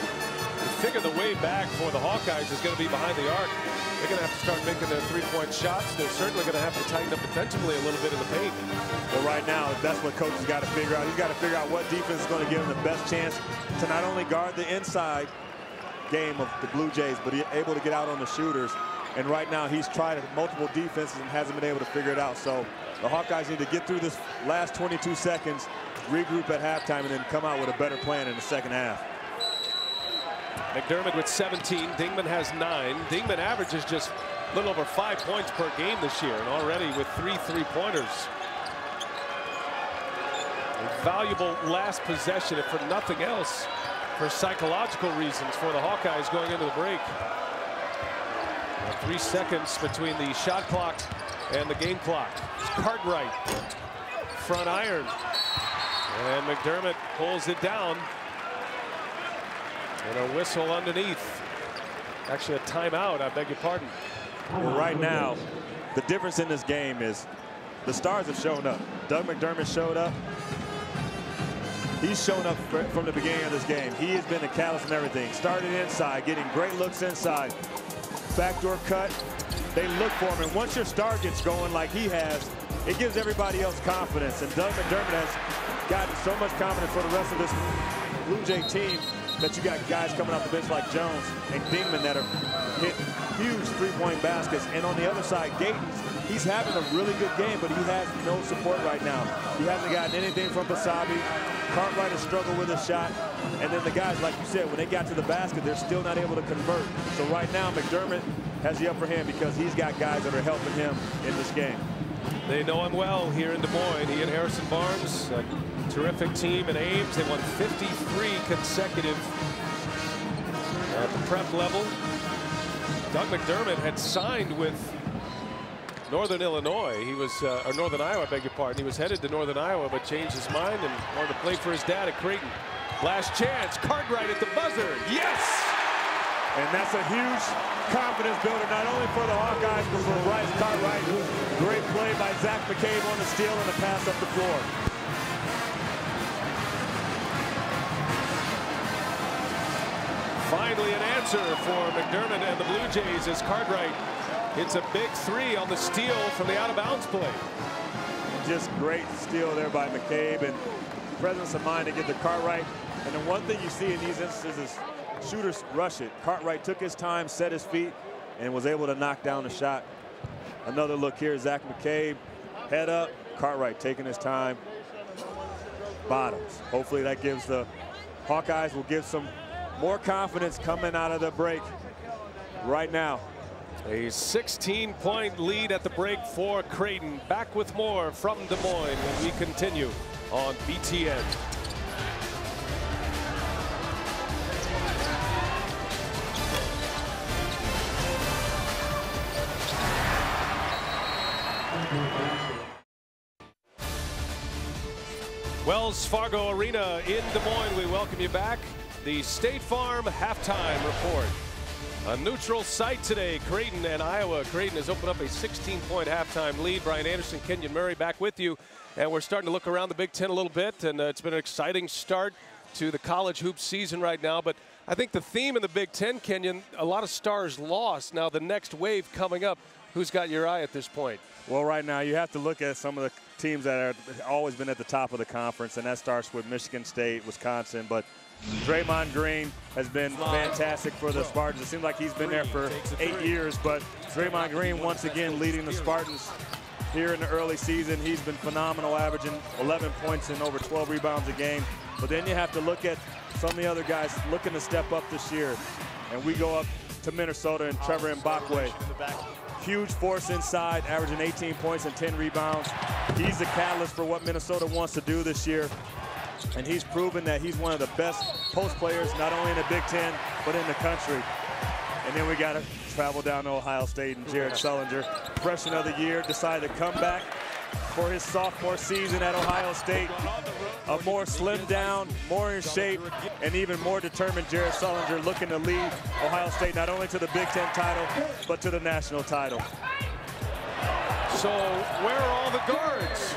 Figure the way back for the Hawkeyes is going to be behind the arc. They're going to have to start making their three-point shots. They're certainly going to have to tighten up defensively a little bit in the paint. Well, right now, that's what coach has got to figure out. He's got to figure out what defense is going to give him the best chance to not only guard the inside game of the Blue Jays, but he's able to get out on the shooters. And right now, he's tried multiple defenses and hasn't been able to figure it out. So the Hawkeyes need to get through this last 22 seconds, regroup at halftime, and then come out with a better plan in the second half. McDermott with 17. Dingman has nine. Dingman averages just a little over five points per game this year, and already with three three-pointers. Valuable last possession, if for nothing else, for psychological reasons for the Hawkeyes going into the break. Uh, three seconds between the shot clock and the game clock. Cartwright, front iron. And McDermott pulls it down. And a whistle underneath. Actually a timeout, I beg your pardon. Right now, the difference in this game is the stars have shown up. Doug McDermott showed up. He's shown up from the beginning of this game. He has been the catalyst in everything. Started inside, getting great looks inside. Backdoor cut. They look for him. And once your star gets going like he has, it gives everybody else confidence. And Doug McDermott has gotten so much confidence for the rest of this Blue Jay team that you got guys coming off the bench like Jones and Dingman that are hit huge three-point baskets. And on the other side, Gatens, he's having a really good game, but he has no support right now. He hasn't gotten anything from Basabe. Cartwright has struggled with a shot. And then the guys, like you said, when they got to the basket, they're still not able to convert. So right now, McDermott has the upper hand because he's got guys that are helping him in this game. They know him well here in Des Moines. He and Harrison Barnes, a terrific team in Ames. They won 53 consecutive at the prep level. Doug McDermott had signed with Northern Illinois. He was, uh, or Northern Iowa, I beg your pardon. He was headed to Northern Iowa, but changed his mind and wanted to play for his dad at Creighton. Last chance, Cartwright at the buzzer. Yes! And that's a huge confidence builder, not only for the Hawkeyes, but for Bryce Cartwright. Great play by Zach McCabe on the steal and the pass up the floor. Finally an answer for McDermott and the Blue Jays as Cartwright hits a big three on the steal from the out-of-bounds play. Just great steal there by McCabe and presence of mind to get the Cartwright. And the one thing you see in these instances is shooters rush it. Cartwright took his time, set his feet, and was able to knock down the shot. Another look here, Zach McCabe, head up, Cartwright taking his time. Bottoms. Hopefully that gives the Hawkeyes will give some more confidence coming out of the break right now. A 16-point lead at the break for Creighton. Back with more from Des Moines when we continue on BTN. Wells Fargo Arena in Des Moines. We welcome you back. The State Farm halftime report. A neutral site today, Creighton and Iowa. Creighton has opened up a 16-point halftime lead. Brian Anderson, Kenyon Murray back with you. And we're starting to look around the Big Ten a little bit, and uh, it's been an exciting start to the college hoop season right now. But I think the theme in the Big Ten, Kenyon, a lot of stars lost. Now the next wave coming up, who's got your eye at this point? Well, right now you have to look at some of the teams that have always been at the top of the conference, and that starts with Michigan State, Wisconsin. But Draymond Green has been fantastic for the Spartans. It seems like he's been there for eight years, but Draymond Green once again leading the Spartans here in the early season. He's been phenomenal, averaging 11 points and over 12 rebounds a game. But then you have to look at some of the other guys looking to step up this year. And we go up to Minnesota and Trevor Mbakwe huge force inside, averaging 18 points and 10 rebounds. He's the catalyst for what Minnesota wants to do this year. And he's proven that he's one of the best post players, not only in the Big Ten, but in the country. And then we got to travel down to Ohio State and Jared Sullinger, freshman of the year, decided to come back for his sophomore season at Ohio State. A more slimmed down, more in shape, and even more determined Jared Sullinger looking to lead Ohio State not only to the Big Ten title, but to the national title. So where are all the guards?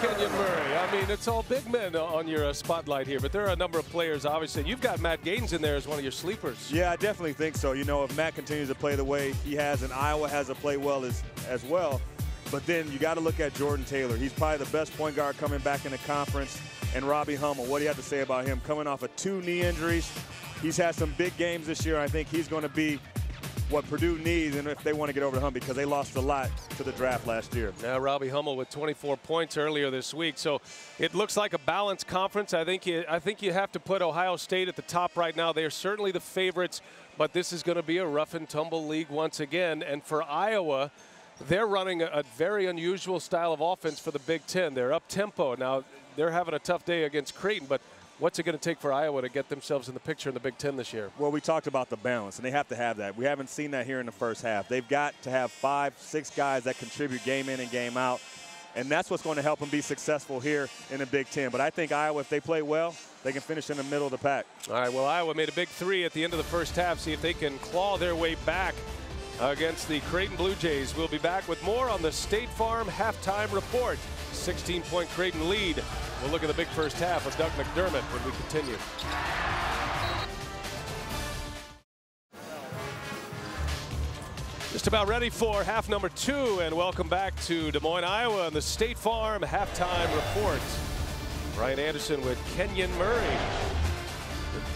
Kenyon Murray. I mean, it's all big men on your uh, spotlight here, but there are a number of players, obviously. You've got Matt Gatens in there as one of your sleepers. Yeah, I definitely think so. You know, if Matt continues to play the way he has and Iowa has to play well as, as well, but then you got to look at Jordan Taylor. He's probably the best point guard coming back in the conference. And Robbie Hummel, what do you have to say about him? Coming off of two knee injuries. He's had some big games this year. I think he's going to be what Purdue needs and if they want to get over the hump because they lost a lot to the draft last year. Now Robbie Hummel with 24 points earlier this week. So it looks like a balanced conference. I think you I think you have to put Ohio State at the top right now. They are certainly the favorites, but this is going to be a rough and tumble league once again. And for Iowa, they're running a, a very unusual style of offense for the Big Ten. They're up tempo. Now, they're having a tough day against Creighton, but what's it going to take for Iowa to get themselves in the picture in the Big Ten this year? Well, we talked about the balance, and they have to have that. We haven't seen that here in the first half. They've got to have five, six guys that contribute game in and game out, and that's what's going to help them be successful here in the Big Ten. But I think Iowa, if they play well, they can finish in the middle of the pack. All right, well, Iowa made a big three at the end of the first half. See if they can claw their way back against the Creighton Blue Jays. We'll be back with more on the State Farm halftime report. 16-point Creighton lead. We'll look at the big first half with Doug McDermott when we continue. Just about ready for half number two, and welcome back to Des Moines, Iowa, and the State Farm halftime report. Brian Anderson with Kenyon Murray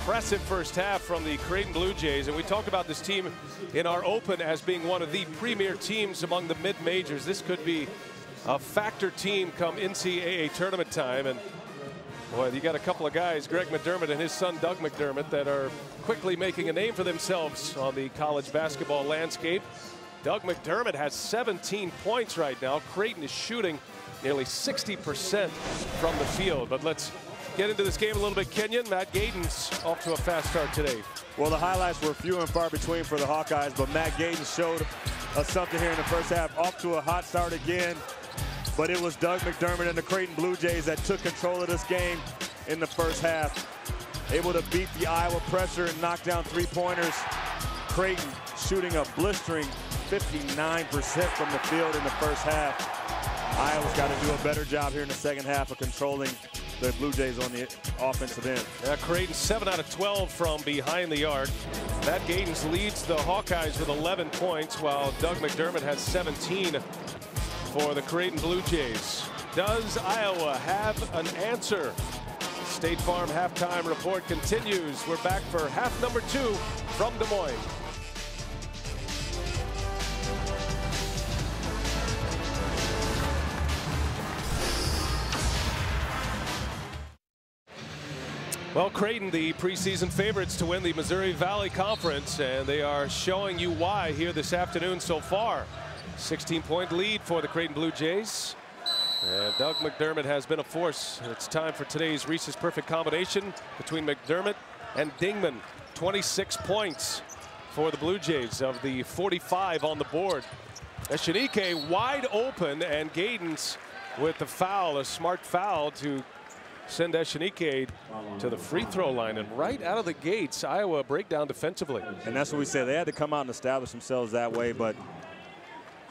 impressive first half from the Creighton Blue Jays. And we talked about this team in our open as being one of the premier teams among the mid-majors. This could be a factor team come NCAA tournament time. And boy, you got a couple of guys, Greg McDermott and his son Doug McDermott, that are quickly making a name for themselves on the college basketball landscape. Doug McDermott has 17 points right now. Creighton is shooting nearly 60% from the field. But let's get into this game a little bit. Kenyon, Matt Gatens off to a fast start today. Well, the highlights were few and far between for the Hawkeyes, but Matt Gatens showed us something here in the first half. Off to a hot start again, but it was Doug McDermott and the Creighton Blue Jays that took control of this game in the first half. Able to beat the Iowa pressure and knock down three-pointers. Creighton shooting a blistering 59% from the field in the first half. Iowa's got to do a better job here in the second half of controlling the Blue Jays on the offensive end. Yeah, Creighton 7 out of 12 from behind the arc. Matt Gatens leads the Hawkeyes with 11 points, while Doug McDermott has 17 for the Creighton Blue Jays. Does Iowa have an answer? State Farm halftime report continues. We're back for half number two from Des Moines. Well, Creighton, the preseason favorites to win the Missouri Valley Conference, and they are showing you why here this afternoon so far. 16-point lead for the Creighton Blue Jays. And Doug McDermott has been a force. It's time for today's Reese's Perfect combination between McDermott and Dingman. 26 points for the Blue Jays of the 45 on the board. Echenique wide open and Gatens with the foul, a smart foul to send Echenique to the free throw line. And right out of the gates, Iowa breakdown defensively. And that's what we said. They had to come out and establish themselves that way. But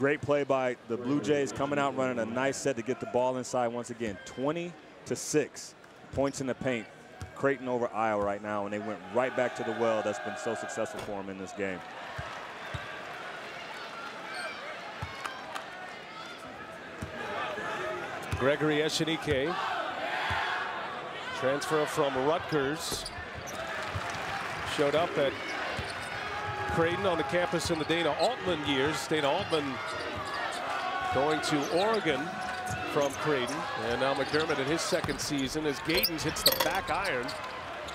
great play by the Blue Jays coming out running a nice set to get the ball inside once again. 20 to 6 points in the paint. Creighton over Iowa right now, and they went right back to the well that's been so successful for them in this game. Gregory Echenique Transfer from Rutgers. Showed up at Creighton on the campus in the Dana Altman years. Dana Altman going to Oregon from Creighton. And now McDermott in his second season as Gatens hits the back iron.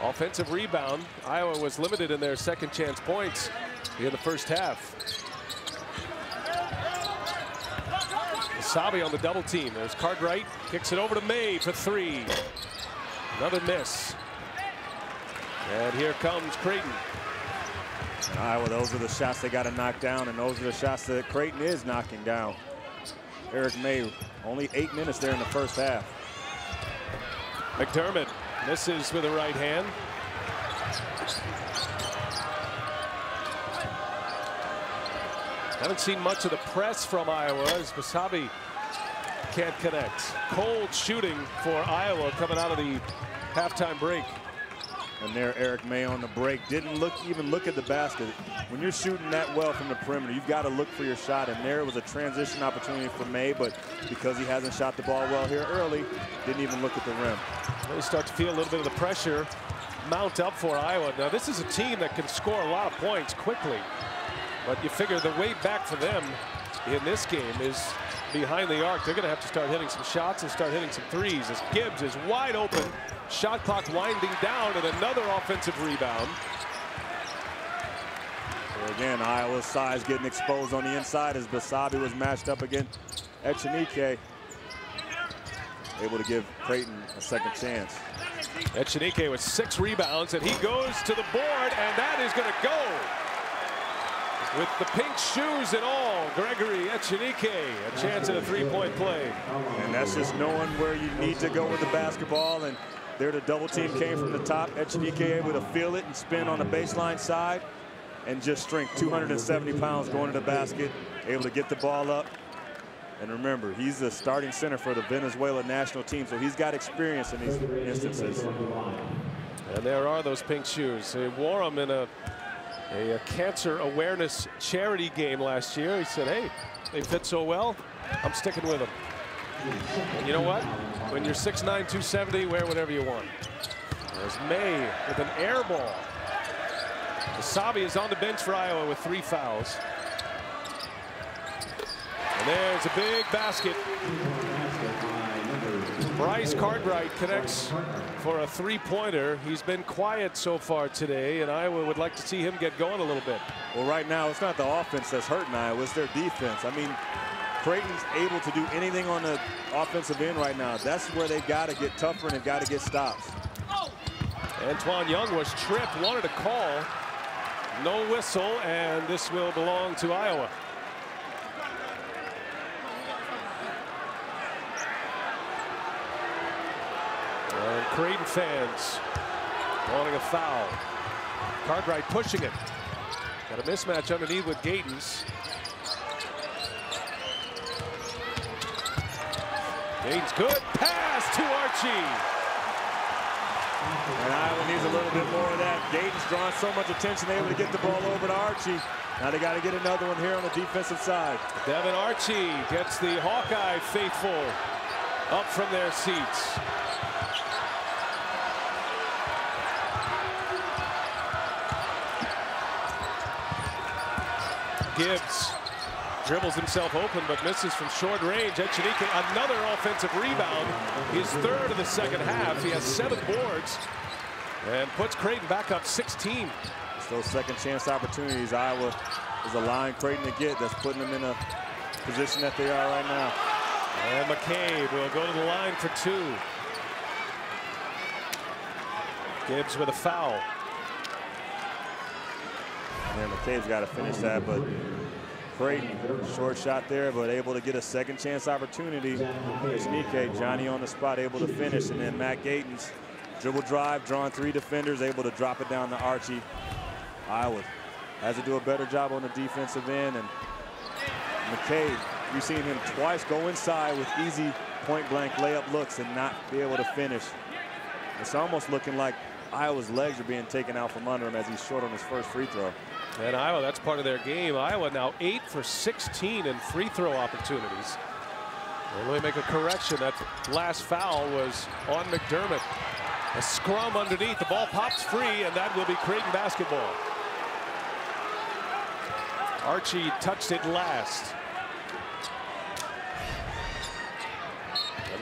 Offensive rebound. Iowa was limited in their second chance points in the first half. Sabi on the double team. There's Cartwright. Kicks it over to May for three. Another miss. And here comes Creighton. Ah, and Iowa, those are the shots they got to knock down, and those are the shots that Creighton is knocking down. Eric May, only eight minutes there in the first half. McDermott misses with the right hand. Haven't seen much of the press from Iowa as Basabe can't connect. Cold shooting for Iowa coming out of the halftime break. And there, Eric May on the break didn't look even look at the basket. When you're shooting that well from the perimeter, you've got to look for your shot. And there was a transition opportunity for May, but because he hasn't shot the ball well here early, didn't even look at the rim. They start to feel a little bit of the pressure mount up for Iowa. Now, this is a team that can score a lot of points quickly. But you figure the way back for them in this game is behind the arc. They're going to have to start hitting some shots and start hitting some threes as Gibbs is wide open. Shot clock winding down and another offensive rebound. So again, Iowa's size getting exposed on the inside as Basabe was matched up against Echenique. Able to give Creighton a second chance. Echenique with six rebounds and he goes to the board and that is going to go with the pink shoes and all, Gregory Echenique, a chance at a three-point play. And that's just knowing where you need to go with the basketball. And there the double team came from the top. Echenique able to feel it and spin on the baseline side and just strength, 270 pounds going to the basket, able to get the ball up. And remember, he's the starting center for the Venezuela national team, so he's got experience in these instances. And there are those pink shoes. He wore them in a a, a, cancer awareness charity game last year. He said, hey, they fit so well, I'm sticking with them. And you know what? When you're 6'9", 270, wear whatever you want. There's May with an air ball. Sabi is on the bench for Iowa with three fouls. And there's a big basket. Bryce Cartwright connects for a three-pointer. He's been quiet so far today, and Iowa would like to see him get going a little bit. Well, right now, it's not the offense that's hurting Iowa, it's their defense. I mean, Creighton's able to do anything on the offensive end right now. That's where they've got to get tougher and they've got to get stops. Antoine Young was tripped, wanted a call. No whistle, and this will belong to Iowa. And Creighton fans wanting a foul. Cartwright pushing it. Got a mismatch underneath with Gatens. Gatens good pass to Archie. And Iowa needs a little bit more of that. Dayton's drawing so much attention, able to get the ball over to Archie. Now they got to get another one here on the defensive side. Devon Archie gets the Hawkeye faithful up from their seats. Gibbs dribbles himself open but misses from short range. Echenique, another offensive rebound. His third of the second half. He has seven boards and puts Creighton back up 16. It's those second chance opportunities Iowa is allowing Creighton to get that's putting them in a position that they are right now. And McCabe will go to the line for two. Gibbs with a foul. Yeah, McCabe's got to finish that, but Creighton, short shot there, but able to get a second chance opportunity. Here's Nike, Johnny on the spot, able to finish, and then Matt Gatens, dribble drive, drawing three defenders, able to drop it down to Archie. Iowa has to do a better job on the defensive end, and McCabe, you've seen him twice go inside with easy point-blank layup looks and not be able to finish. It's almost looking like Iowa's legs are being taken out from under him as he's short on his first free throw. And Iowa, that's part of their game. Iowa now 8 for 16 in free throw opportunities. And let me make a correction. That last foul was on McDermott. A scrum underneath. The ball pops free, and that will be Creighton basketball. Archie touched it last.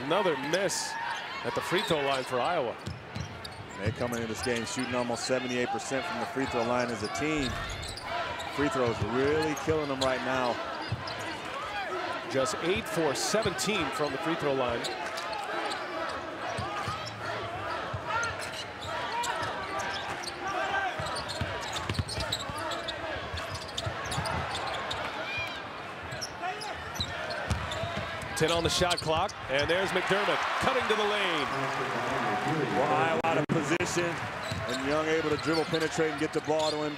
Another miss at the free throw line for Iowa. They coming into this game shooting almost 78% from the free throw line as a team. Free throws really killing them right now. Just 8 for 17 from the free throw line. Ten on the shot clock, and there's McDermott cutting to the lane. Iowa out of position, and Young able to dribble, penetrate, and get the ball to him.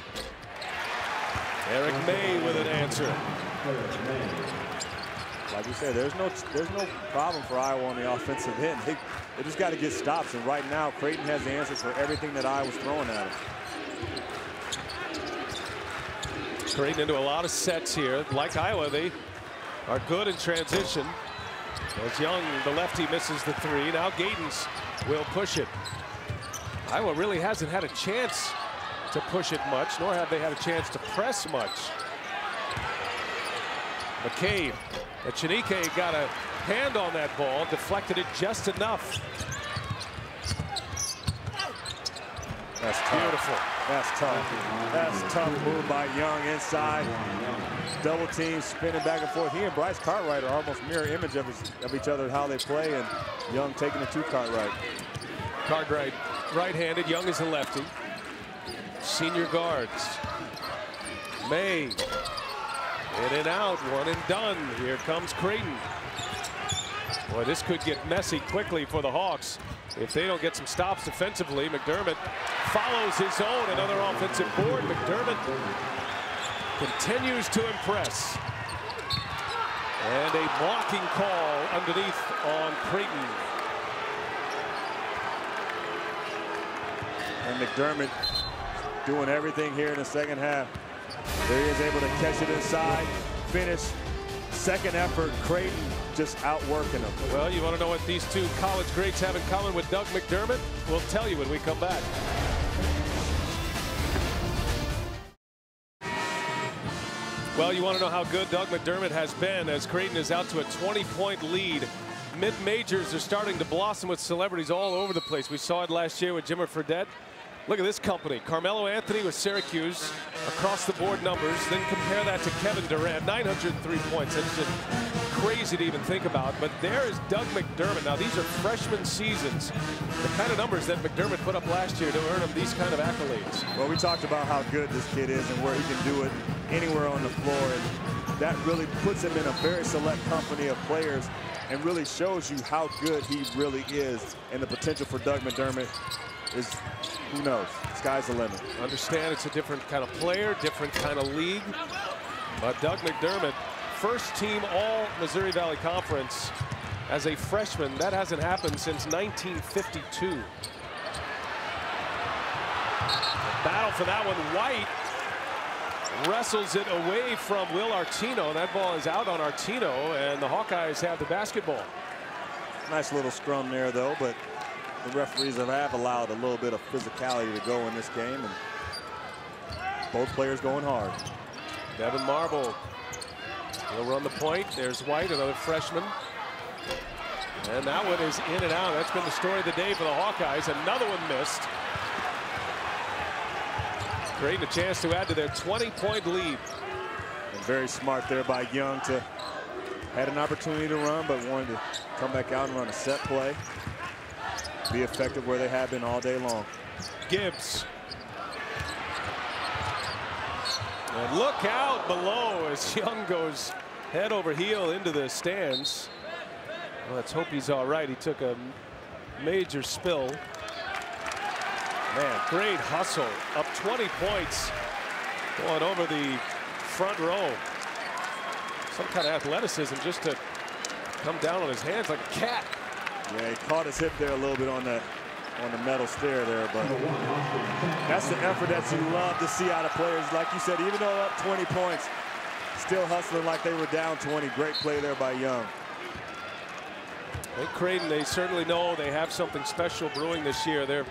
Eric May with an answer. Like you said, there's no there's no problem for Iowa on the offensive end. They, they just got to get stops, and right now Creighton has the answers for everything that Iowa's throwing at them. Creighton into a lot of sets here. Like Iowa, they are good in transition. As Young, the lefty, misses the three. Now Gatens will push it. Iowa really hasn't had a chance to push it much, nor have they had a chance to press much. McCabe, Echenique got a hand on that ball, deflected it just enough. That's tough. Beautiful. That's tough. That's tough move by Young inside. Double team spinning back and forth. He and Bryce Cartwright are almost mirror image of, his, of each other, how they play, and Young taking it to Cartwright. Cartwright right-handed, Young is a lefty. Senior guards. May. In and out, one and done. Here comes Creighton. Boy, this could get messy quickly for the Hawks. If they don't get some stops defensively, McDermott follows his own. Another offensive board. McDermott continues to impress. And a blocking call underneath on Creighton. And McDermott doing everything here in the second half. There he is able to catch it inside, finish. Second effort, Creighton just outworking them. Well, you want to know what these two college greats have in common with Doug McDermott? We'll tell you when we come back. Well, you want to know how good Doug McDermott has been as Creighton is out to a 20-point lead. Mid-majors are starting to blossom with celebrities all over the place. We saw it last year with Jimmer Fredette. Look at this company. Carmelo Anthony with Syracuse, across the board numbers. Then compare that to Kevin Durant, 903 points. That's just crazy to even think about. But there is Doug McDermott. Now, these are freshman seasons. The kind of numbers that McDermott put up last year to earn him these kind of accolades. Well, we talked about how good this kid is and where he can do it anywhere on the floor. And that really puts him in a very select company of players and really shows you how good he really is and the potential for Doug McDermott is, who knows, sky's the limit. Understand it's a different kind of player, different kind of league. But Doug McDermott, first team all Missouri Valley Conference as a freshman. That hasn't happened since 1952. Battle for that one. White wrestles it away from Will Artino. That ball is out on Artino, and the Hawkeyes have the basketball. Nice little scrum there, though, but the referees have allowed a little bit of physicality to go in this game, and both players going hard. Devyn Marble will run the point. There's White, another freshman. And that one is in and out. That's been the story of the day for the Hawkeyes. Another one missed. Creating a chance to add to their 20-point lead. And very smart there by Young to had an opportunity to run, but wanted to come back out and run a set play. Be effective where they have been all day long. Gibbs. And look out below as [laughs] Young goes head over heel into the stands. Let's hope he's all right. He took a major spill. Man, great hustle. Up 20 points. Going over the front row. Some kind of athleticism just to come down on his hands like a cat. Yeah, he caught his hip there a little bit on the on the metal stair there, but that's the effort that you love to see out of players. Like you said, even though up 20 points, still hustling like they were down 20. Great play there by Young. Hey, Creighton, they certainly know they have something special brewing this year. They're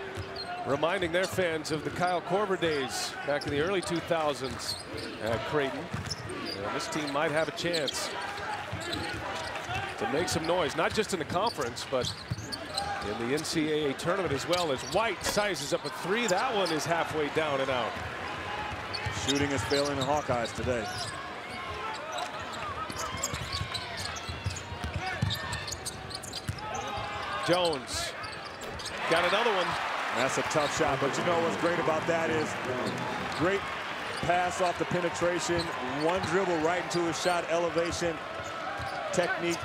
reminding their fans of the Kyle Korver days back in the early 2000s at Creighton. And this team might have a chance to make some noise, not just in the conference, but in the NCAA tournament as well as White sizes up a three. That one is halfway down and out. Shooting is failing the Hawkeyes today. Jones got another one. That's a tough shot, but you know what's great about that is great pass off the penetration, one dribble right into his shot elevation, technique.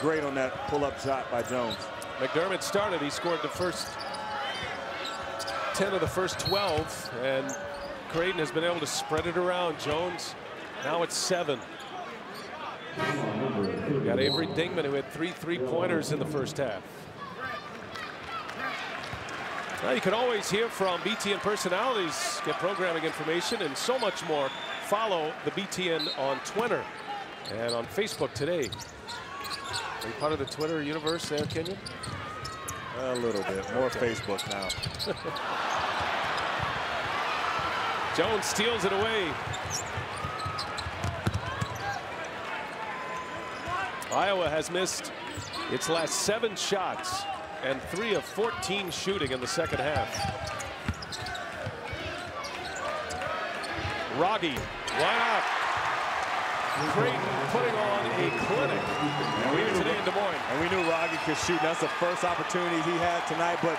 Great on that pull-up shot by Jones. McDermott started. He scored the first 10 of the first 12, and Creighton has been able to spread it around. Jones, now it's seven. got Avery Dingman, who had three three-pointers in the first half. Now you can always hear from BTN personalities, get programming information, and so much more. Follow the BTN on Twitter and on Facebook today. Are you part of the Twitter universe there, Kenyon? A little bit. More okay. Facebook now. [laughs] Jones steals it away. Iowa has missed its last seven shots and three of 14 shooting in the second half. Wragge, why not? Creighton putting on a clinic and we today in Des Moines. And we knew Wragge could shoot. That's the first opportunity he had tonight. But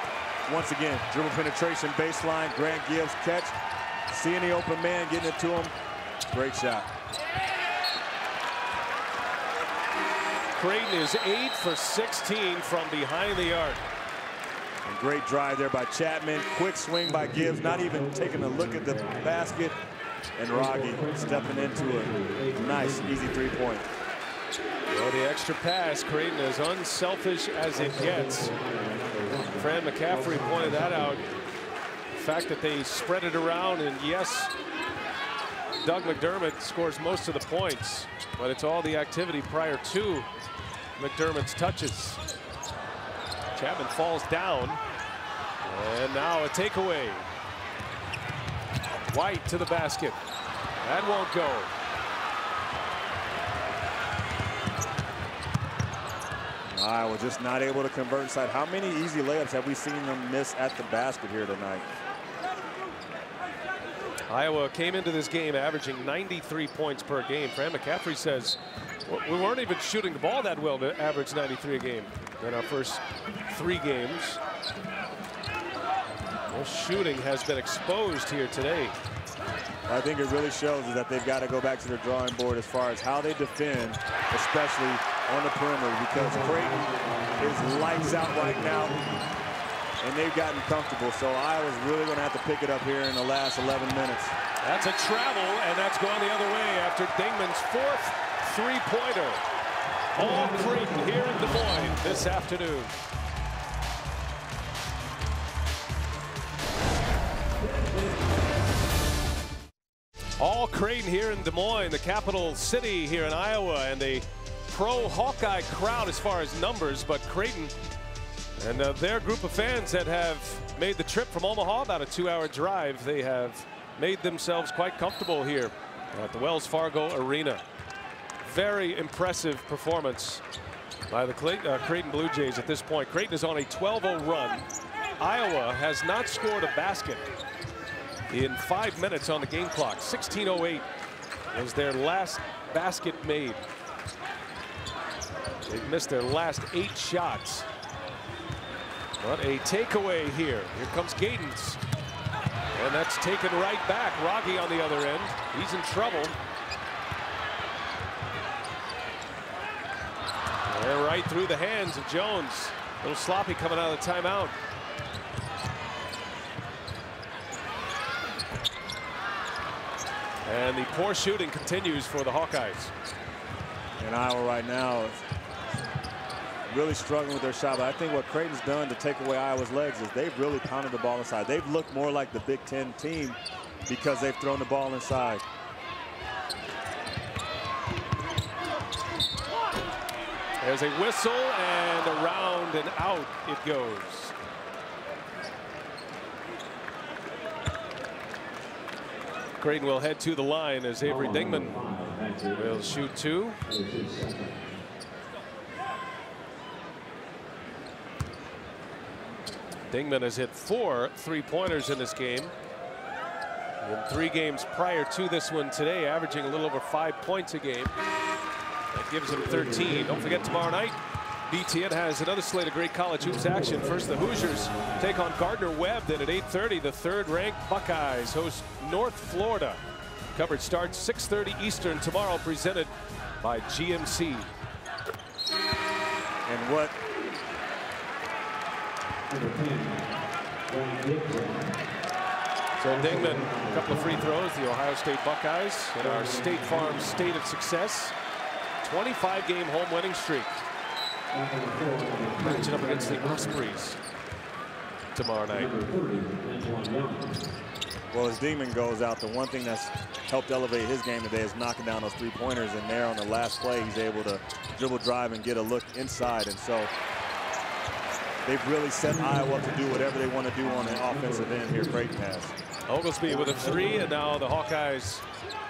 once again, dribble penetration, baseline, Grant Gibbs catch. Seeing the open man, getting it to him. Great shot. Creighton is 8 for 16 from behind the arc. And great drive there by Chapman. Quick swing by Gibbs, not even taking a look at the basket. And Wragge stepping into a nice, easy three-point. Well, the extra pass, Creighton as unselfish as it gets. Fran McCaffery pointed that out. The fact that they spread it around, and yes, Doug McDermott scores most of the points, but it's all the activity prior to McDermott's touches. Chapman falls down. And now a takeaway. White to the basket. That won't go. Iowa just not able to convert inside. How many easy layups have we seen them miss at the basket here tonight? Iowa came into this game averaging 93 points per game. Fran McCaffery says we weren't even shooting the ball that well to average 93 a game in our first three games. Well, shooting has been exposed here today. I think it really shows is that they've got to go back to their drawing board as far as how they defend, especially on the perimeter, because Creighton is lights out right now, and they've gotten comfortable. So Iowa's really going to have to pick it up here in the last 11 minutes. That's a travel, and that's gone the other way after Dingman's fourth three-pointer. All Creighton here in Des Moines this afternoon. All Creighton here in Des Moines, the capital city here in Iowa, and a pro Hawkeye crowd as far as numbers, but Creighton and uh, their group of fans that have made the trip from Omaha, about a two-hour drive, they have made themselves quite comfortable here at the Wells Fargo Arena. Very impressive performance by the Clay, uh, Creighton Blue Jays at this point. Creighton is on a 12-0 run. Iowa has not scored a basket in five minutes on the game clock. 16.08 was their last basket made. They've missed their last eight shots. But a takeaway here. Here comes Gatens. And that's taken right back. Rocky on the other end. He's in trouble. And right through the hands of Jones. A little sloppy coming out of the timeout. And the poor shooting continues for the Hawkeyes. And Iowa right now really struggling with their shot. But I think what Creighton's done to take away Iowa's legs is they've really pounded the ball inside. They've looked more like the Big Ten team because they've thrown the ball inside. There's a whistle and around and out it goes. Creighton will head to the line as Avery oh. Dingman will shoot two. Dingman has hit four three-pointers in this game. In three games prior to this one today, averaging a little over five points a game. That gives him 13. Don't forget tomorrow night, BTN has another slate of great college hoops action. First, the Hoosiers take on Gardner Webb. Then at 8.30, the third-ranked Buckeyes host North Florida. Coverage starts 6.30 Eastern tomorrow, presented by GMC. And what so Dingman, a couple of free throws, the Ohio State Buckeyes in our State Farm State of Success. 25 game home winning streak. Matching up against the Ospreys tomorrow night. Well, as Demon goes out, the one thing that's helped elevate his game today is knocking down those three pointers. And there on the last play, he's able to dribble drive and get a look inside. And so they've really set Iowa up to do whatever they want to do on the offensive end here. Creighton has. Oglesby with a three, and now the Hawkeyes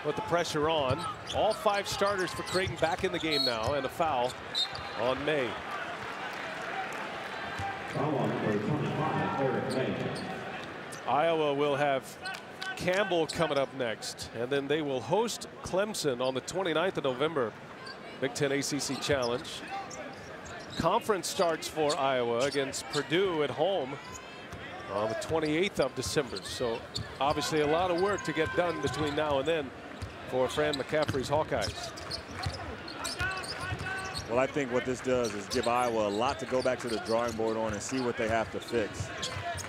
with the pressure on. All five starters for Creighton back in the game now, and a foul on May. Iowa will have Campbell coming up next, and then they will host Clemson on the 29th of November. Big Ten ACC Challenge. Conference starts for Iowa against Purdue at home on the 28th of December. So obviously a lot of work to get done between now and then for Fran McCaffery's Hawkeyes. Well, I think what this does is give Iowa a lot to go back to the drawing board on and see what they have to fix.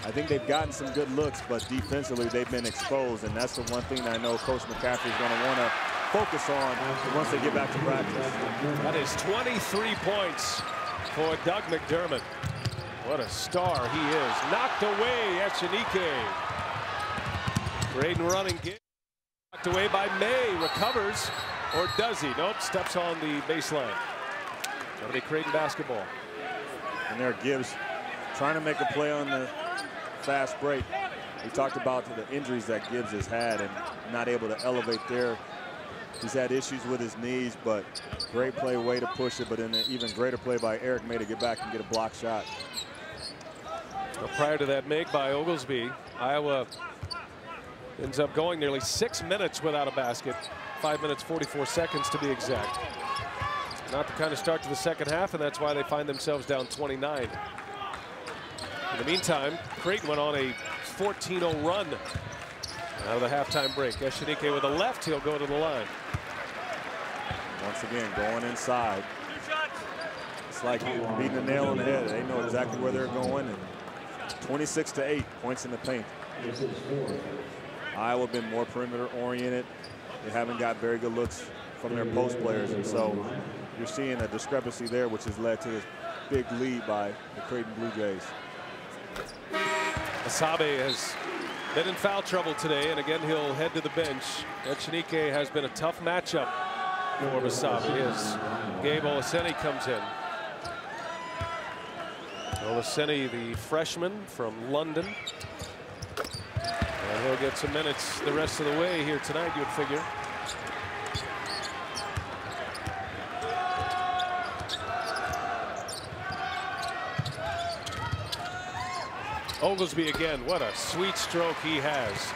I think they've gotten some good looks, but defensively they've been exposed, and that's the one thing that I know Coach McCaffery is going to want to focus on once they get back to practice. That is 23 points for Doug McDermott. What a star he is. Knocked away Echenique. Braden running. Knocked away by May. Recovers. Or does he? Nope. Steps on the baseline. Nobody Creighton basketball. And there Gibbs trying to make a play on the fast break. We talked about the injuries that Gibbs has had and not able to elevate there. He's had issues with his knees, but great play, way to push it, but then an even greater play by Eric May to get back and get a block shot. Well, prior to that make by Oglesby, Iowa ends up going nearly six minutes without a basket. Five minutes, 44 seconds to be exact. Not the kind of start to the second half, and that's why they find themselves down 29. In the meantime, Creighton went on a 14-0 run out of the halftime break. Echenique with a left, he'll go to the line. Once again, going inside. It's like beating a nail on the head. They know exactly where they're going, and 26 to 8 points in the paint. Iowa been more perimeter oriented. They haven't got very good looks from their post players, and so you're seeing a discrepancy there, which has led to this big lead by the Creighton Blue Jays. Basabe has been in foul trouble today, and again he'll head to the bench. Echenique has been a tough matchup for Basabe as Gabe Olaseni comes in. Olaseni, the freshman from London. And he'll get some minutes the rest of the way here tonight, you'd figure. Oglesby again, what a sweet stroke he has.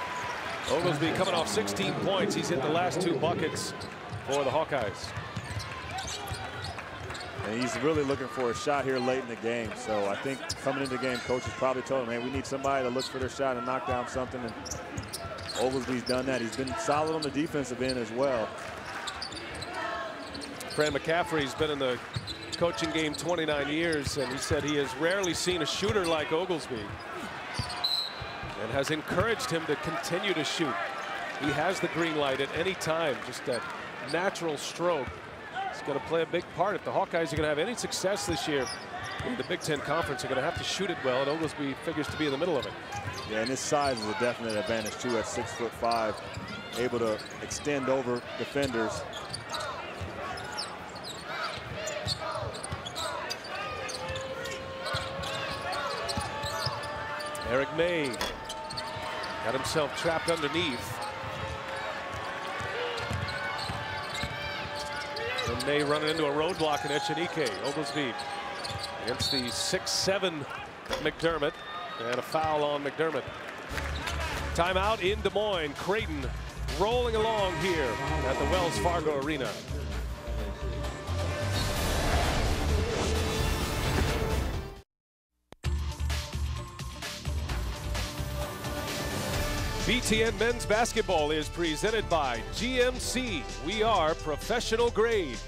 Oglesby coming off 16 points. He's hit the last two buckets for the Hawkeyes. And he's really looking for a shot here late in the game. So I think coming into the game, coaches probably told him, man, we need somebody to look for their shot and knock down something. And Oglesby's done that. He's been solid on the defensive end as well. Fran McCaffery's been in the coaching game 29 years, and he said he has rarely seen a shooter like Oglesby and has encouraged him to continue to shoot. He has the green light at any time, just that natural stroke. Going to play a big part. If the Hawkeyes are going to have any success this year in the Big Ten Conference, they're going to have to shoot it well, and Oglesby figures to be in the middle of it. Yeah, and his size is a definite advantage, too, at six foot five, able to extend over defenders. Eric May got himself trapped underneath. And May running into a roadblock in Echenique. Oglesby against the 6-7 McDermott. And a foul on McDermott. Timeout in Des Moines. Creighton rolling along here at the Wells Fargo Arena. BTN Men's Basketball is presented by GMC. We are professional grade.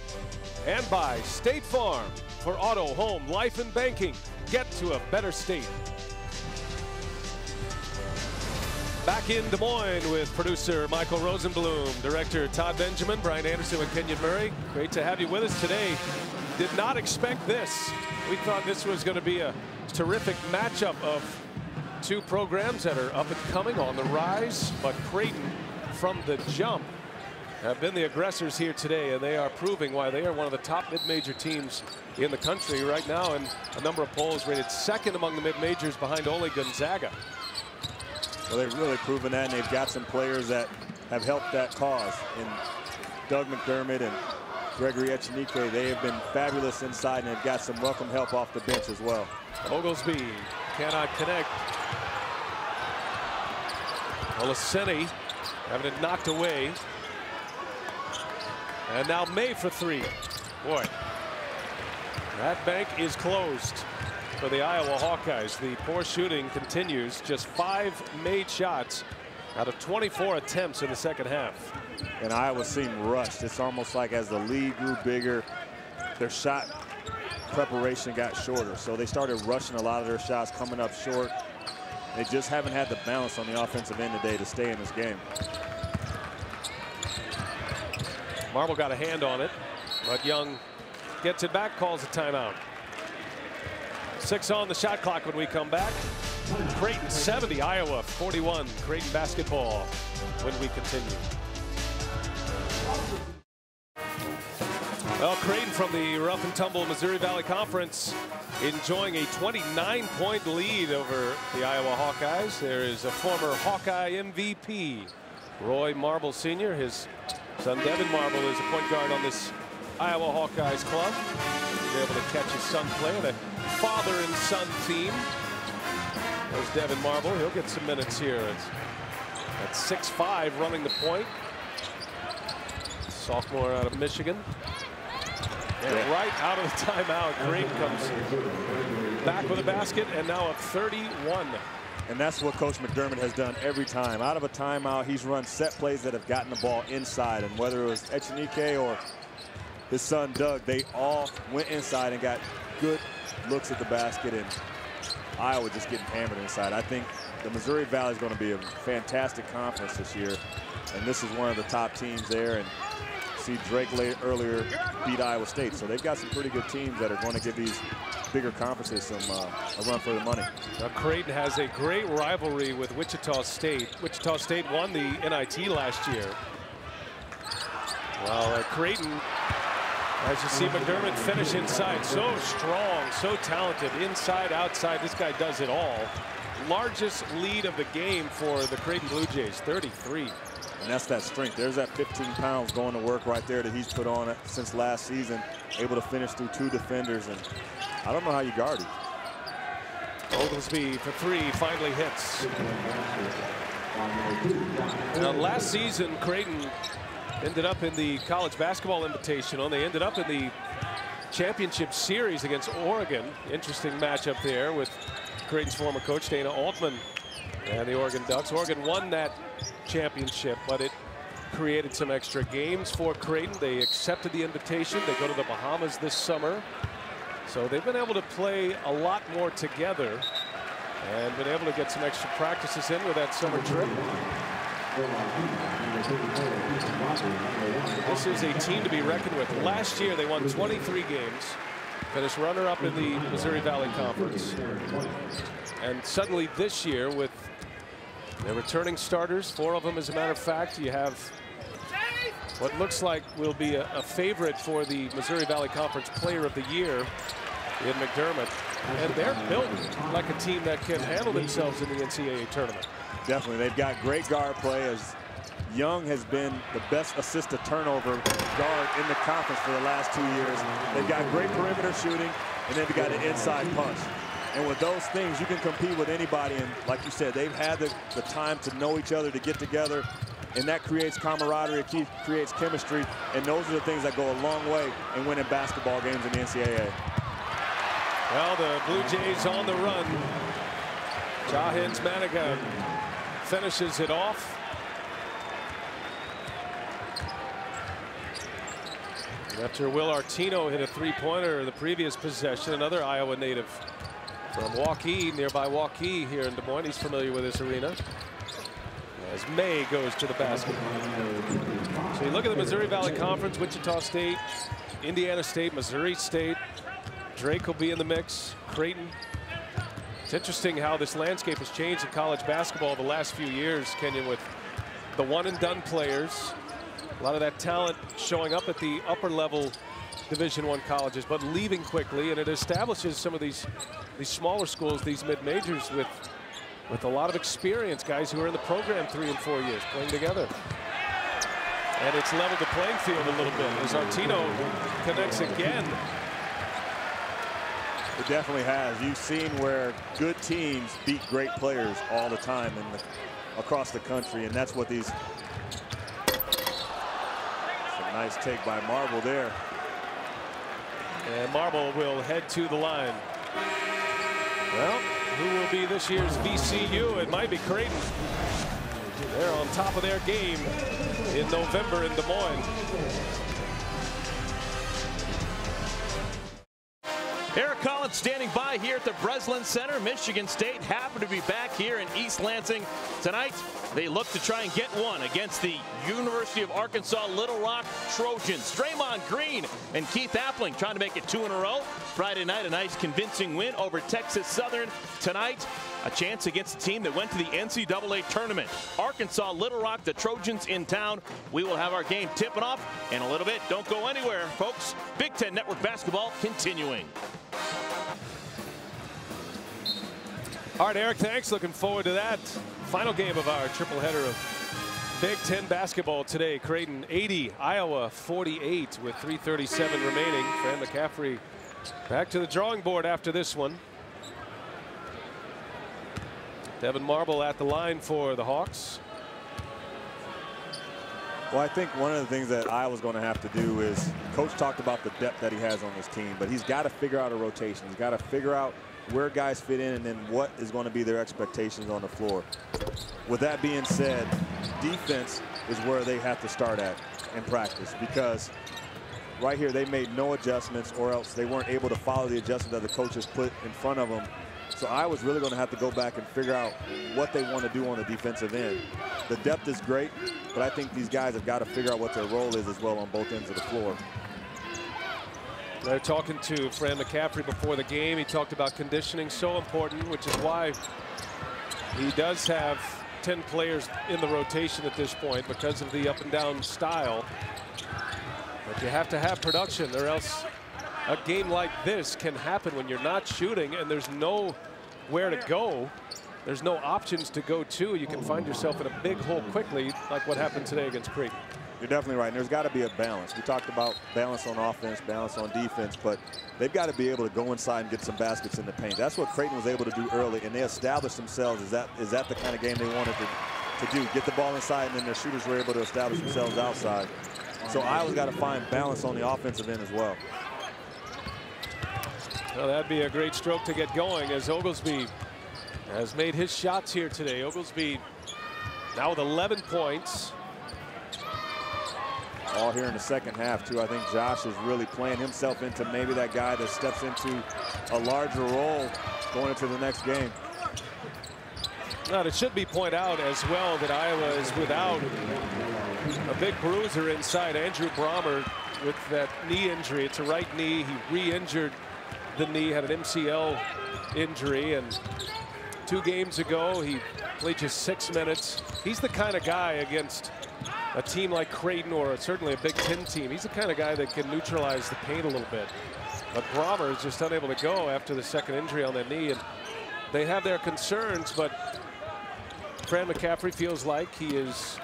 And by State Farm. For auto, home, life, and banking, get to a better state. Back in Des Moines with producer Michael Rosenblum, director Todd Benjamin, Brian Anderson, and Kenyon Murray. Great to have you with us today. Did not expect this. We thought this was going to be a terrific matchup of two programs that are up and coming on the rise, but Creighton from the jump have been the aggressors here today, and they are proving why they are one of the top mid-major teams in the country right now, and a number of polls rated second among the mid-majors behind only Gonzaga. Well, they've really proven that, and they've got some players that have helped that cause. In Doug McDermott and Gregory Echenique, they have been fabulous inside, and they've got some welcome help off the bench as well. Oglesby cannot connect. Olaseni having it knocked away. And now May for three. Boy, that bank is closed for the Iowa Hawkeyes. The poor shooting continues. Just five made shots out of 24 attempts in the second half. And Iowa seemed rushed. It's almost like as the lead grew bigger, their shot preparation got shorter. So they started rushing a lot of their shots, coming up short. They just haven't had the balance on the offensive end today to stay in this game. Marble got a hand on it, but Young gets it back, calls a timeout. Six on the shot clock when we come back. Creighton 70, Iowa 41. Creighton basketball when we continue. Well, Creighton from the rough and tumble Missouri Valley Conference enjoying a 29-point lead over the Iowa Hawkeyes. There is a former Hawkeye MVP, Roy Marble Sr. His son Devyn Marble is a point guard on this Iowa Hawkeyes club. He's able to catch his son play a father and son team. There's Devyn Marble. He'll get some minutes here. At 6'5", running the point. Sophomore out of Michigan. And yeah. right out of the timeout, Green comes back with a basket and now a 31. And that's what Coach McDermott has done every time. Out of a timeout, he's run set plays that have gotten the ball inside. And whether it was Echenique or his son Doug, they all went inside and got good looks at the basket. And Iowa just getting hammered inside. I think the Missouri Valley is going to be a fantastic conference this year. And this is one of the top teams there. And Drake earlier beat Iowa State. So they've got some pretty good teams that are going to give these bigger conferences some uh, a run for the money. Now Creighton has a great rivalry with Wichita State. Wichita State won the NIT last year. Well, uh, Creighton, as you see McDermott finish inside, so strong, so talented, inside, outside. This guy does it all. Largest lead of the game for the Creighton Blue Jays, 33. And that's that strength. There's that 15 pounds going to work right there that he's put on since last season. Able to finish through two defenders. And I don't know how you guard him. Oglesby for three finally hits. Now, last season, Creighton ended up in the college basketball invitational. They ended up in the championship series against Oregon. Interesting matchup there with Creighton's former coach, Dana Altman, and the Oregon Ducks. Oregon won that championship, but it created some extra games for Creighton. They accepted the invitation. They go to the Bahamas this summer. So they've been able to play a lot more together and been able to get some extra practices in with that summer trip. This is a team to be reckoned with. Last year they won 23 games, finished runner-up in the Missouri Valley Conference. And suddenly this year with their returning starters, four of them as a matter of fact, you have what looks like will be a, a favorite for the Missouri Valley Conference Player of the Year in McDermott. And they're built like a team that can handle themselves in the NCAA tournament. Definitely. They've got great guard play as Young has been the best assist to turnover guard in the conference for the last two years. They've got great perimeter shooting, and they've got an inside punch. And with those things, you can compete with anybody. And like you said, they've had the, the time to know each other, to get together. And that creates camaraderie, it creates chemistry. And those are the things that go a long way in winning basketball games in the NCAA. Well, the Blue Jays on the run. Jahenns Manigat finishes it off. After Will Artino hit a three-pointer the previous possession, another Iowa native from Waukee, nearby Waukee here in Des Moines. He's familiar with this arena. As May goes to the basket. So you look at the Missouri Valley Conference, Wichita State, Indiana State, Missouri State. Drake will be in the mix, Creighton. It's interesting how this landscape has changed in college basketball the last few years, Kenyon, with the one and done players. A lot of that talent showing up at the upper level Division One colleges, but leaving quickly, and it establishes some of these these smaller schools, these mid majors, with with a lot of experience, guys who are in the program three and four years playing together. And it's leveled the playing field a little bit as Artino connects again. It definitely has. You've seen where good teams beat great players all the time across the country, and that's what these. nice take by Marble there. And Marble will head to the line. Well, who will be this year's VCU? It might be Creighton. They're on top of their game in November in Des Moines. Eric Collins standing by here at the Breslin Center. Michigan State happy to be back here in East Lansing tonight. They look to try and get one against the University of Arkansas Little Rock Trojans. Draymond Green and Keith Appling trying to make it two in a row. Friday night, a nice convincing win over Texas Southern. Tonight, a chance against a team that went to the NCAA tournament. Arkansas Little Rock, the Trojans in town. We will have our game tipping off in a little bit. Don't go anywhere, folks. Big Ten Network basketball continuing. All right, Eric, thanks. Looking forward to that. Final game of our triple header of Big Ten basketball today. Creighton 80, Iowa 48 with 337 remaining. Fran McCaffery back to the drawing board after this one. Devyn Marble at the line for the Hawks. Well, I think one of the things that I was going to have to do is, Coach talked about the depth that he has on this team, but he's got to figure out a rotation. He's got to figure out where guys fit in and then what is going to be their expectations on the floor. With that being said, defense is where they have to start at in practice because right here they made no adjustments or else they weren't able to follow the adjustment that the coaches put in front of them. So I was really going to have to go back and figure out what they want to do on the defensive end. The depth is great, but I think these guys have got to figure out what their role is as well on both ends of the floor. They're talking to Fran McCaffery before the game. He talked about conditioning so important, which is why he does have 10 players in the rotation at this point because of the up and down style. But you have to have production or else a game like this can happen when you're not shooting and there's no where to go. There's no options to go to. You can find yourself in a big hole quickly like what happened today against Creighton. You're definitely right. And there's got to be a balance. We talked about balance on offense, balance on defense, but they've got to be able to go inside and get some baskets in the paint. That's what Creighton was able to do early, and they established themselves. Is that is that the kind of game they wanted to, to do? Get the ball inside, and then their shooters were able to establish themselves outside. So Iowa's got to find balance on the offensive end as well. Well, that'd be a great stroke to get going as Oglesby has made his shots here today. Oglesby now with 11 points. All here in the second half, too. I think Josh is really playing himself into maybe that guy that steps into a larger role going into the next game. Now, it should be pointed out as well that Iowa is without a big bruiser inside. Andrew Brommer with that knee injury. It's a right knee. He re-injured the knee, had an MCL injury, and two games ago he played just six minutes. He's the kind of guy against a team like Creighton or certainly a Big Ten team. He's the kind of guy that can neutralize the pain a little bit. But Brommer is just unable to go after the second injury on that knee, and they have their concerns, but Fran McCaffery feels like he is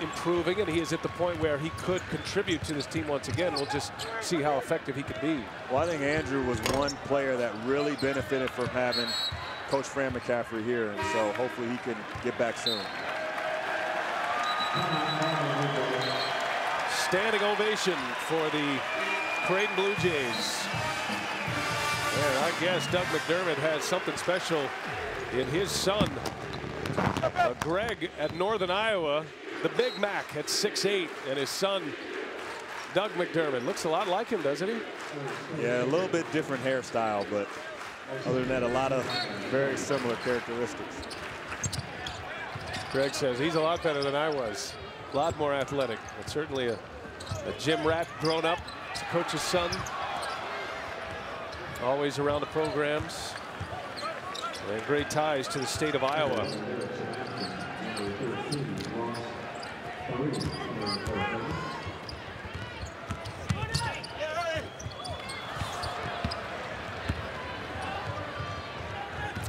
improving and he is at the point where he could contribute to this team once again. We'll just see how effective he could be. Well, I think Andrew was one player that really benefited from having Coach Fran McCaffery here, and so hopefully he can get back soon. Standing ovation for the Creighton Blue Jays. And I guess Doug McDermott has something special in his son, uh, Greg at Northern Iowa, the Big Mac at 6'8", and his son, Doug McDermott. Looks a lot like him, doesn't he? Yeah, a little bit different hairstyle, but other than that, a lot of very similar characteristics. Greg says he's a lot better than I was. A lot more athletic, but certainly a, a gym rat grown up to coach his son. Always around the programs. And great ties to the state of Iowa.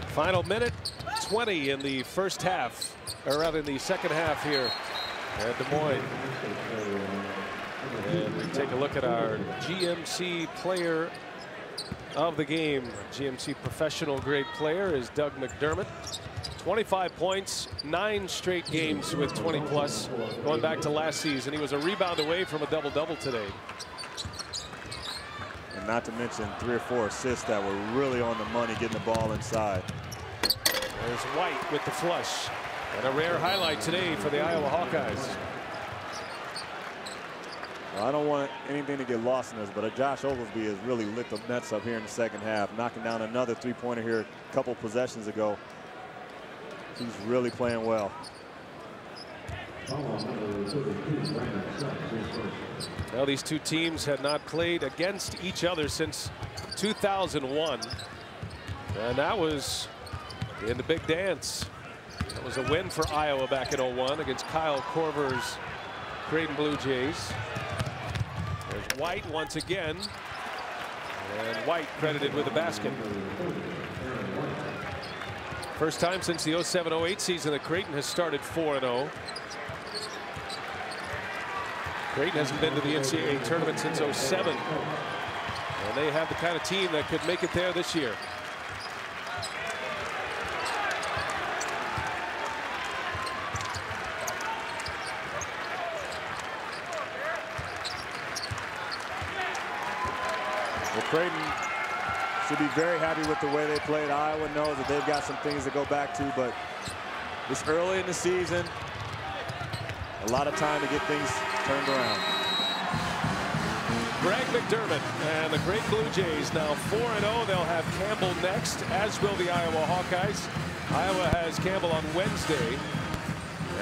Final minute 20 in the first half, or rather in the second half here at Des Moines. And we take a look at our GMC player of the game. GMC professional grade player is Doug McDermott. 25 points, nine straight games with 20 plus. Going back to last season, he was a rebound away from a double-double today. And not to mention three or four assists that were really on the money getting the ball inside. There's White with the flush. And a rare highlight today for the Iowa Hawkeyes. Well, I don't want anything to get lost in this, but Josh Oglesby has really lit the Nets up here in the second half, knocking down another three-pointer here a couple possessions ago. He's really playing well. Well, these two teams had not played against each other since 2001. And that was in the big dance. That was a win for Iowa back in 01 against Kyle Korver's Creighton Blue Jays. White once again. And White credited with the basket. First time since the 07-08 season that Creighton has started 4-0. Creighton hasn't been to the NCAA tournament since 07. And they have the kind of team that could make it there this year. Creighton should be very happy with the way they played. Iowa knows that they've got some things to go back to, but it's early in the season. A lot of time to get things turned around. Greg McDermott and the great Blue Jays now 4-0. They'll have Campbell next, as will the Iowa Hawkeyes. Iowa has Campbell on Wednesday.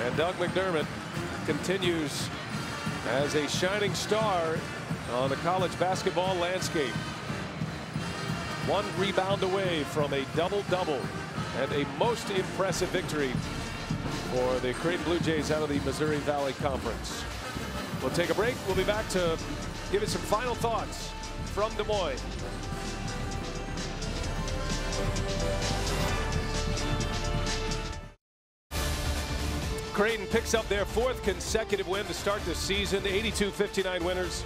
And Doug McDermott continues as a shining star on the college basketball landscape. One rebound away from a double-double and a most impressive victory for the Creighton Blue Jays out of the Missouri Valley Conference. We'll take a break. We'll be back to give you some final thoughts from Des Moines. Creighton picks up their fourth consecutive win to start the season. 82-59 winners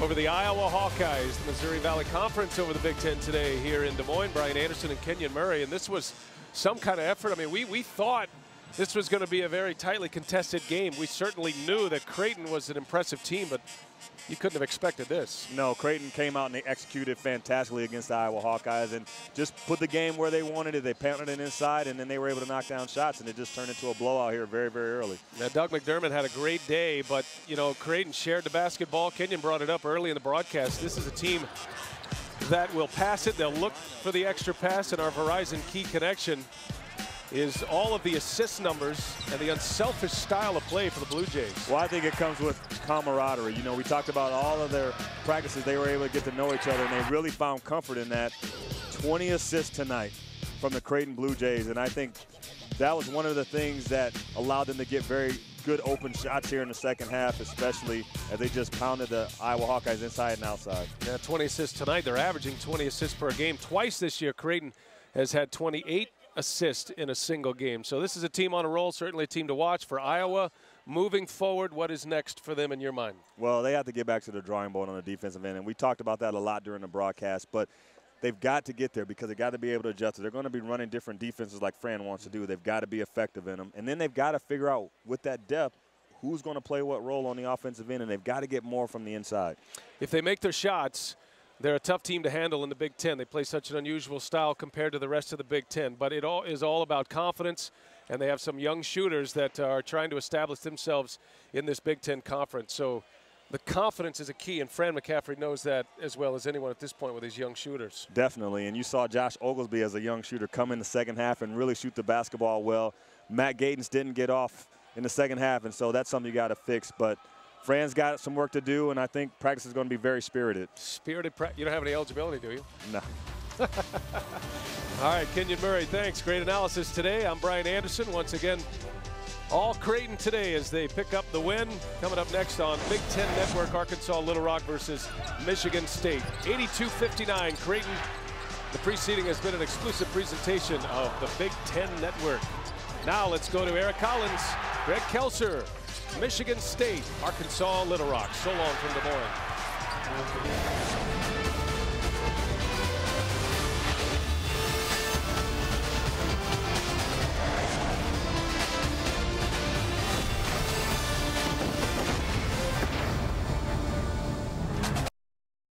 over the Iowa Hawkeyes. The Missouri Valley Conference over the Big Ten today here in Des Moines. Brian Anderson and Kenyon Murray. And this was some kind of effort. I mean, we, we thought this was going to be a very tightly contested game. We certainly knew that Creighton was an impressive team, but you couldn't have expected this. No, Creighton came out and they executed fantastically against the Iowa Hawkeyes and just put the game where they wanted it. They pounded it inside, and then they were able to knock down shots, and it just turned into a blowout here very, very early. Now, Doug McDermott had a great day, but, you know, Creighton shared the basketball. Kenyon brought it up early in the broadcast. This is a team that will pass it. They'll look for the extra pass, and our Verizon key connection is all of the assist numbers and the unselfish style of play for the Blue Jays. Well, I think it comes with camaraderie. You know, we talked about all of their practices. They were able to get to know each other, and they really found comfort in that. 20 assists tonight from the Creighton Blue Jays, and I think that was one of the things that allowed them to get very good open shots here in the second half, especially as they just pounded the Iowa Hawkeyes inside and outside. Yeah, 20 assists tonight. They're averaging 20 assists per game. Twice this year, Creighton has had 28 assist in a single game. So this is a team on a roll, certainly a team to watch for Iowa. Moving forward, what is next for them in your mind? Well, they have to get back to the drawing board on the defensive end, and we talked about that a lot during the broadcast, but they've got to get there because they've got to be able to adjust. They're going to be running different defenses like Fran wants to do. They've got to be effective in them. And then they've got to figure out with that depth who's going to play what role on the offensive end, and they've got to get more from the inside. If they make their shots, they're a tough team to handle in the Big Ten. They play such an unusual style compared to the rest of the Big Ten. But it all is all about confidence, and they have some young shooters that are trying to establish themselves in this Big Ten conference. So the confidence is a key, and Fran McCaffery knows that as well as anyone at this point with his young shooters. Definitely, and you saw Josh Oglesby as a young shooter come in the second half and really shoot the basketball well. Matt Gatens didn't get off in the second half, and so that's something you got to fix. But – Fran's got some work to do, and I think practice is going to be very spirited. Spirited practice. You don't have any eligibility, do you? No. [laughs] all right, Kenyon Murray, thanks. Great analysis today. I'm Brian Anderson. Once again, all Creighton today as they pick up the win. Coming up next on Big Ten Network, Arkansas Little Rock versus Michigan State. 82-59, Creighton. The preceding has been an exclusive presentation of the Big Ten Network. Now let's go to Eric Collins, Greg Kelser, Michigan State, Arkansas, Little Rock. So long from Des Moines.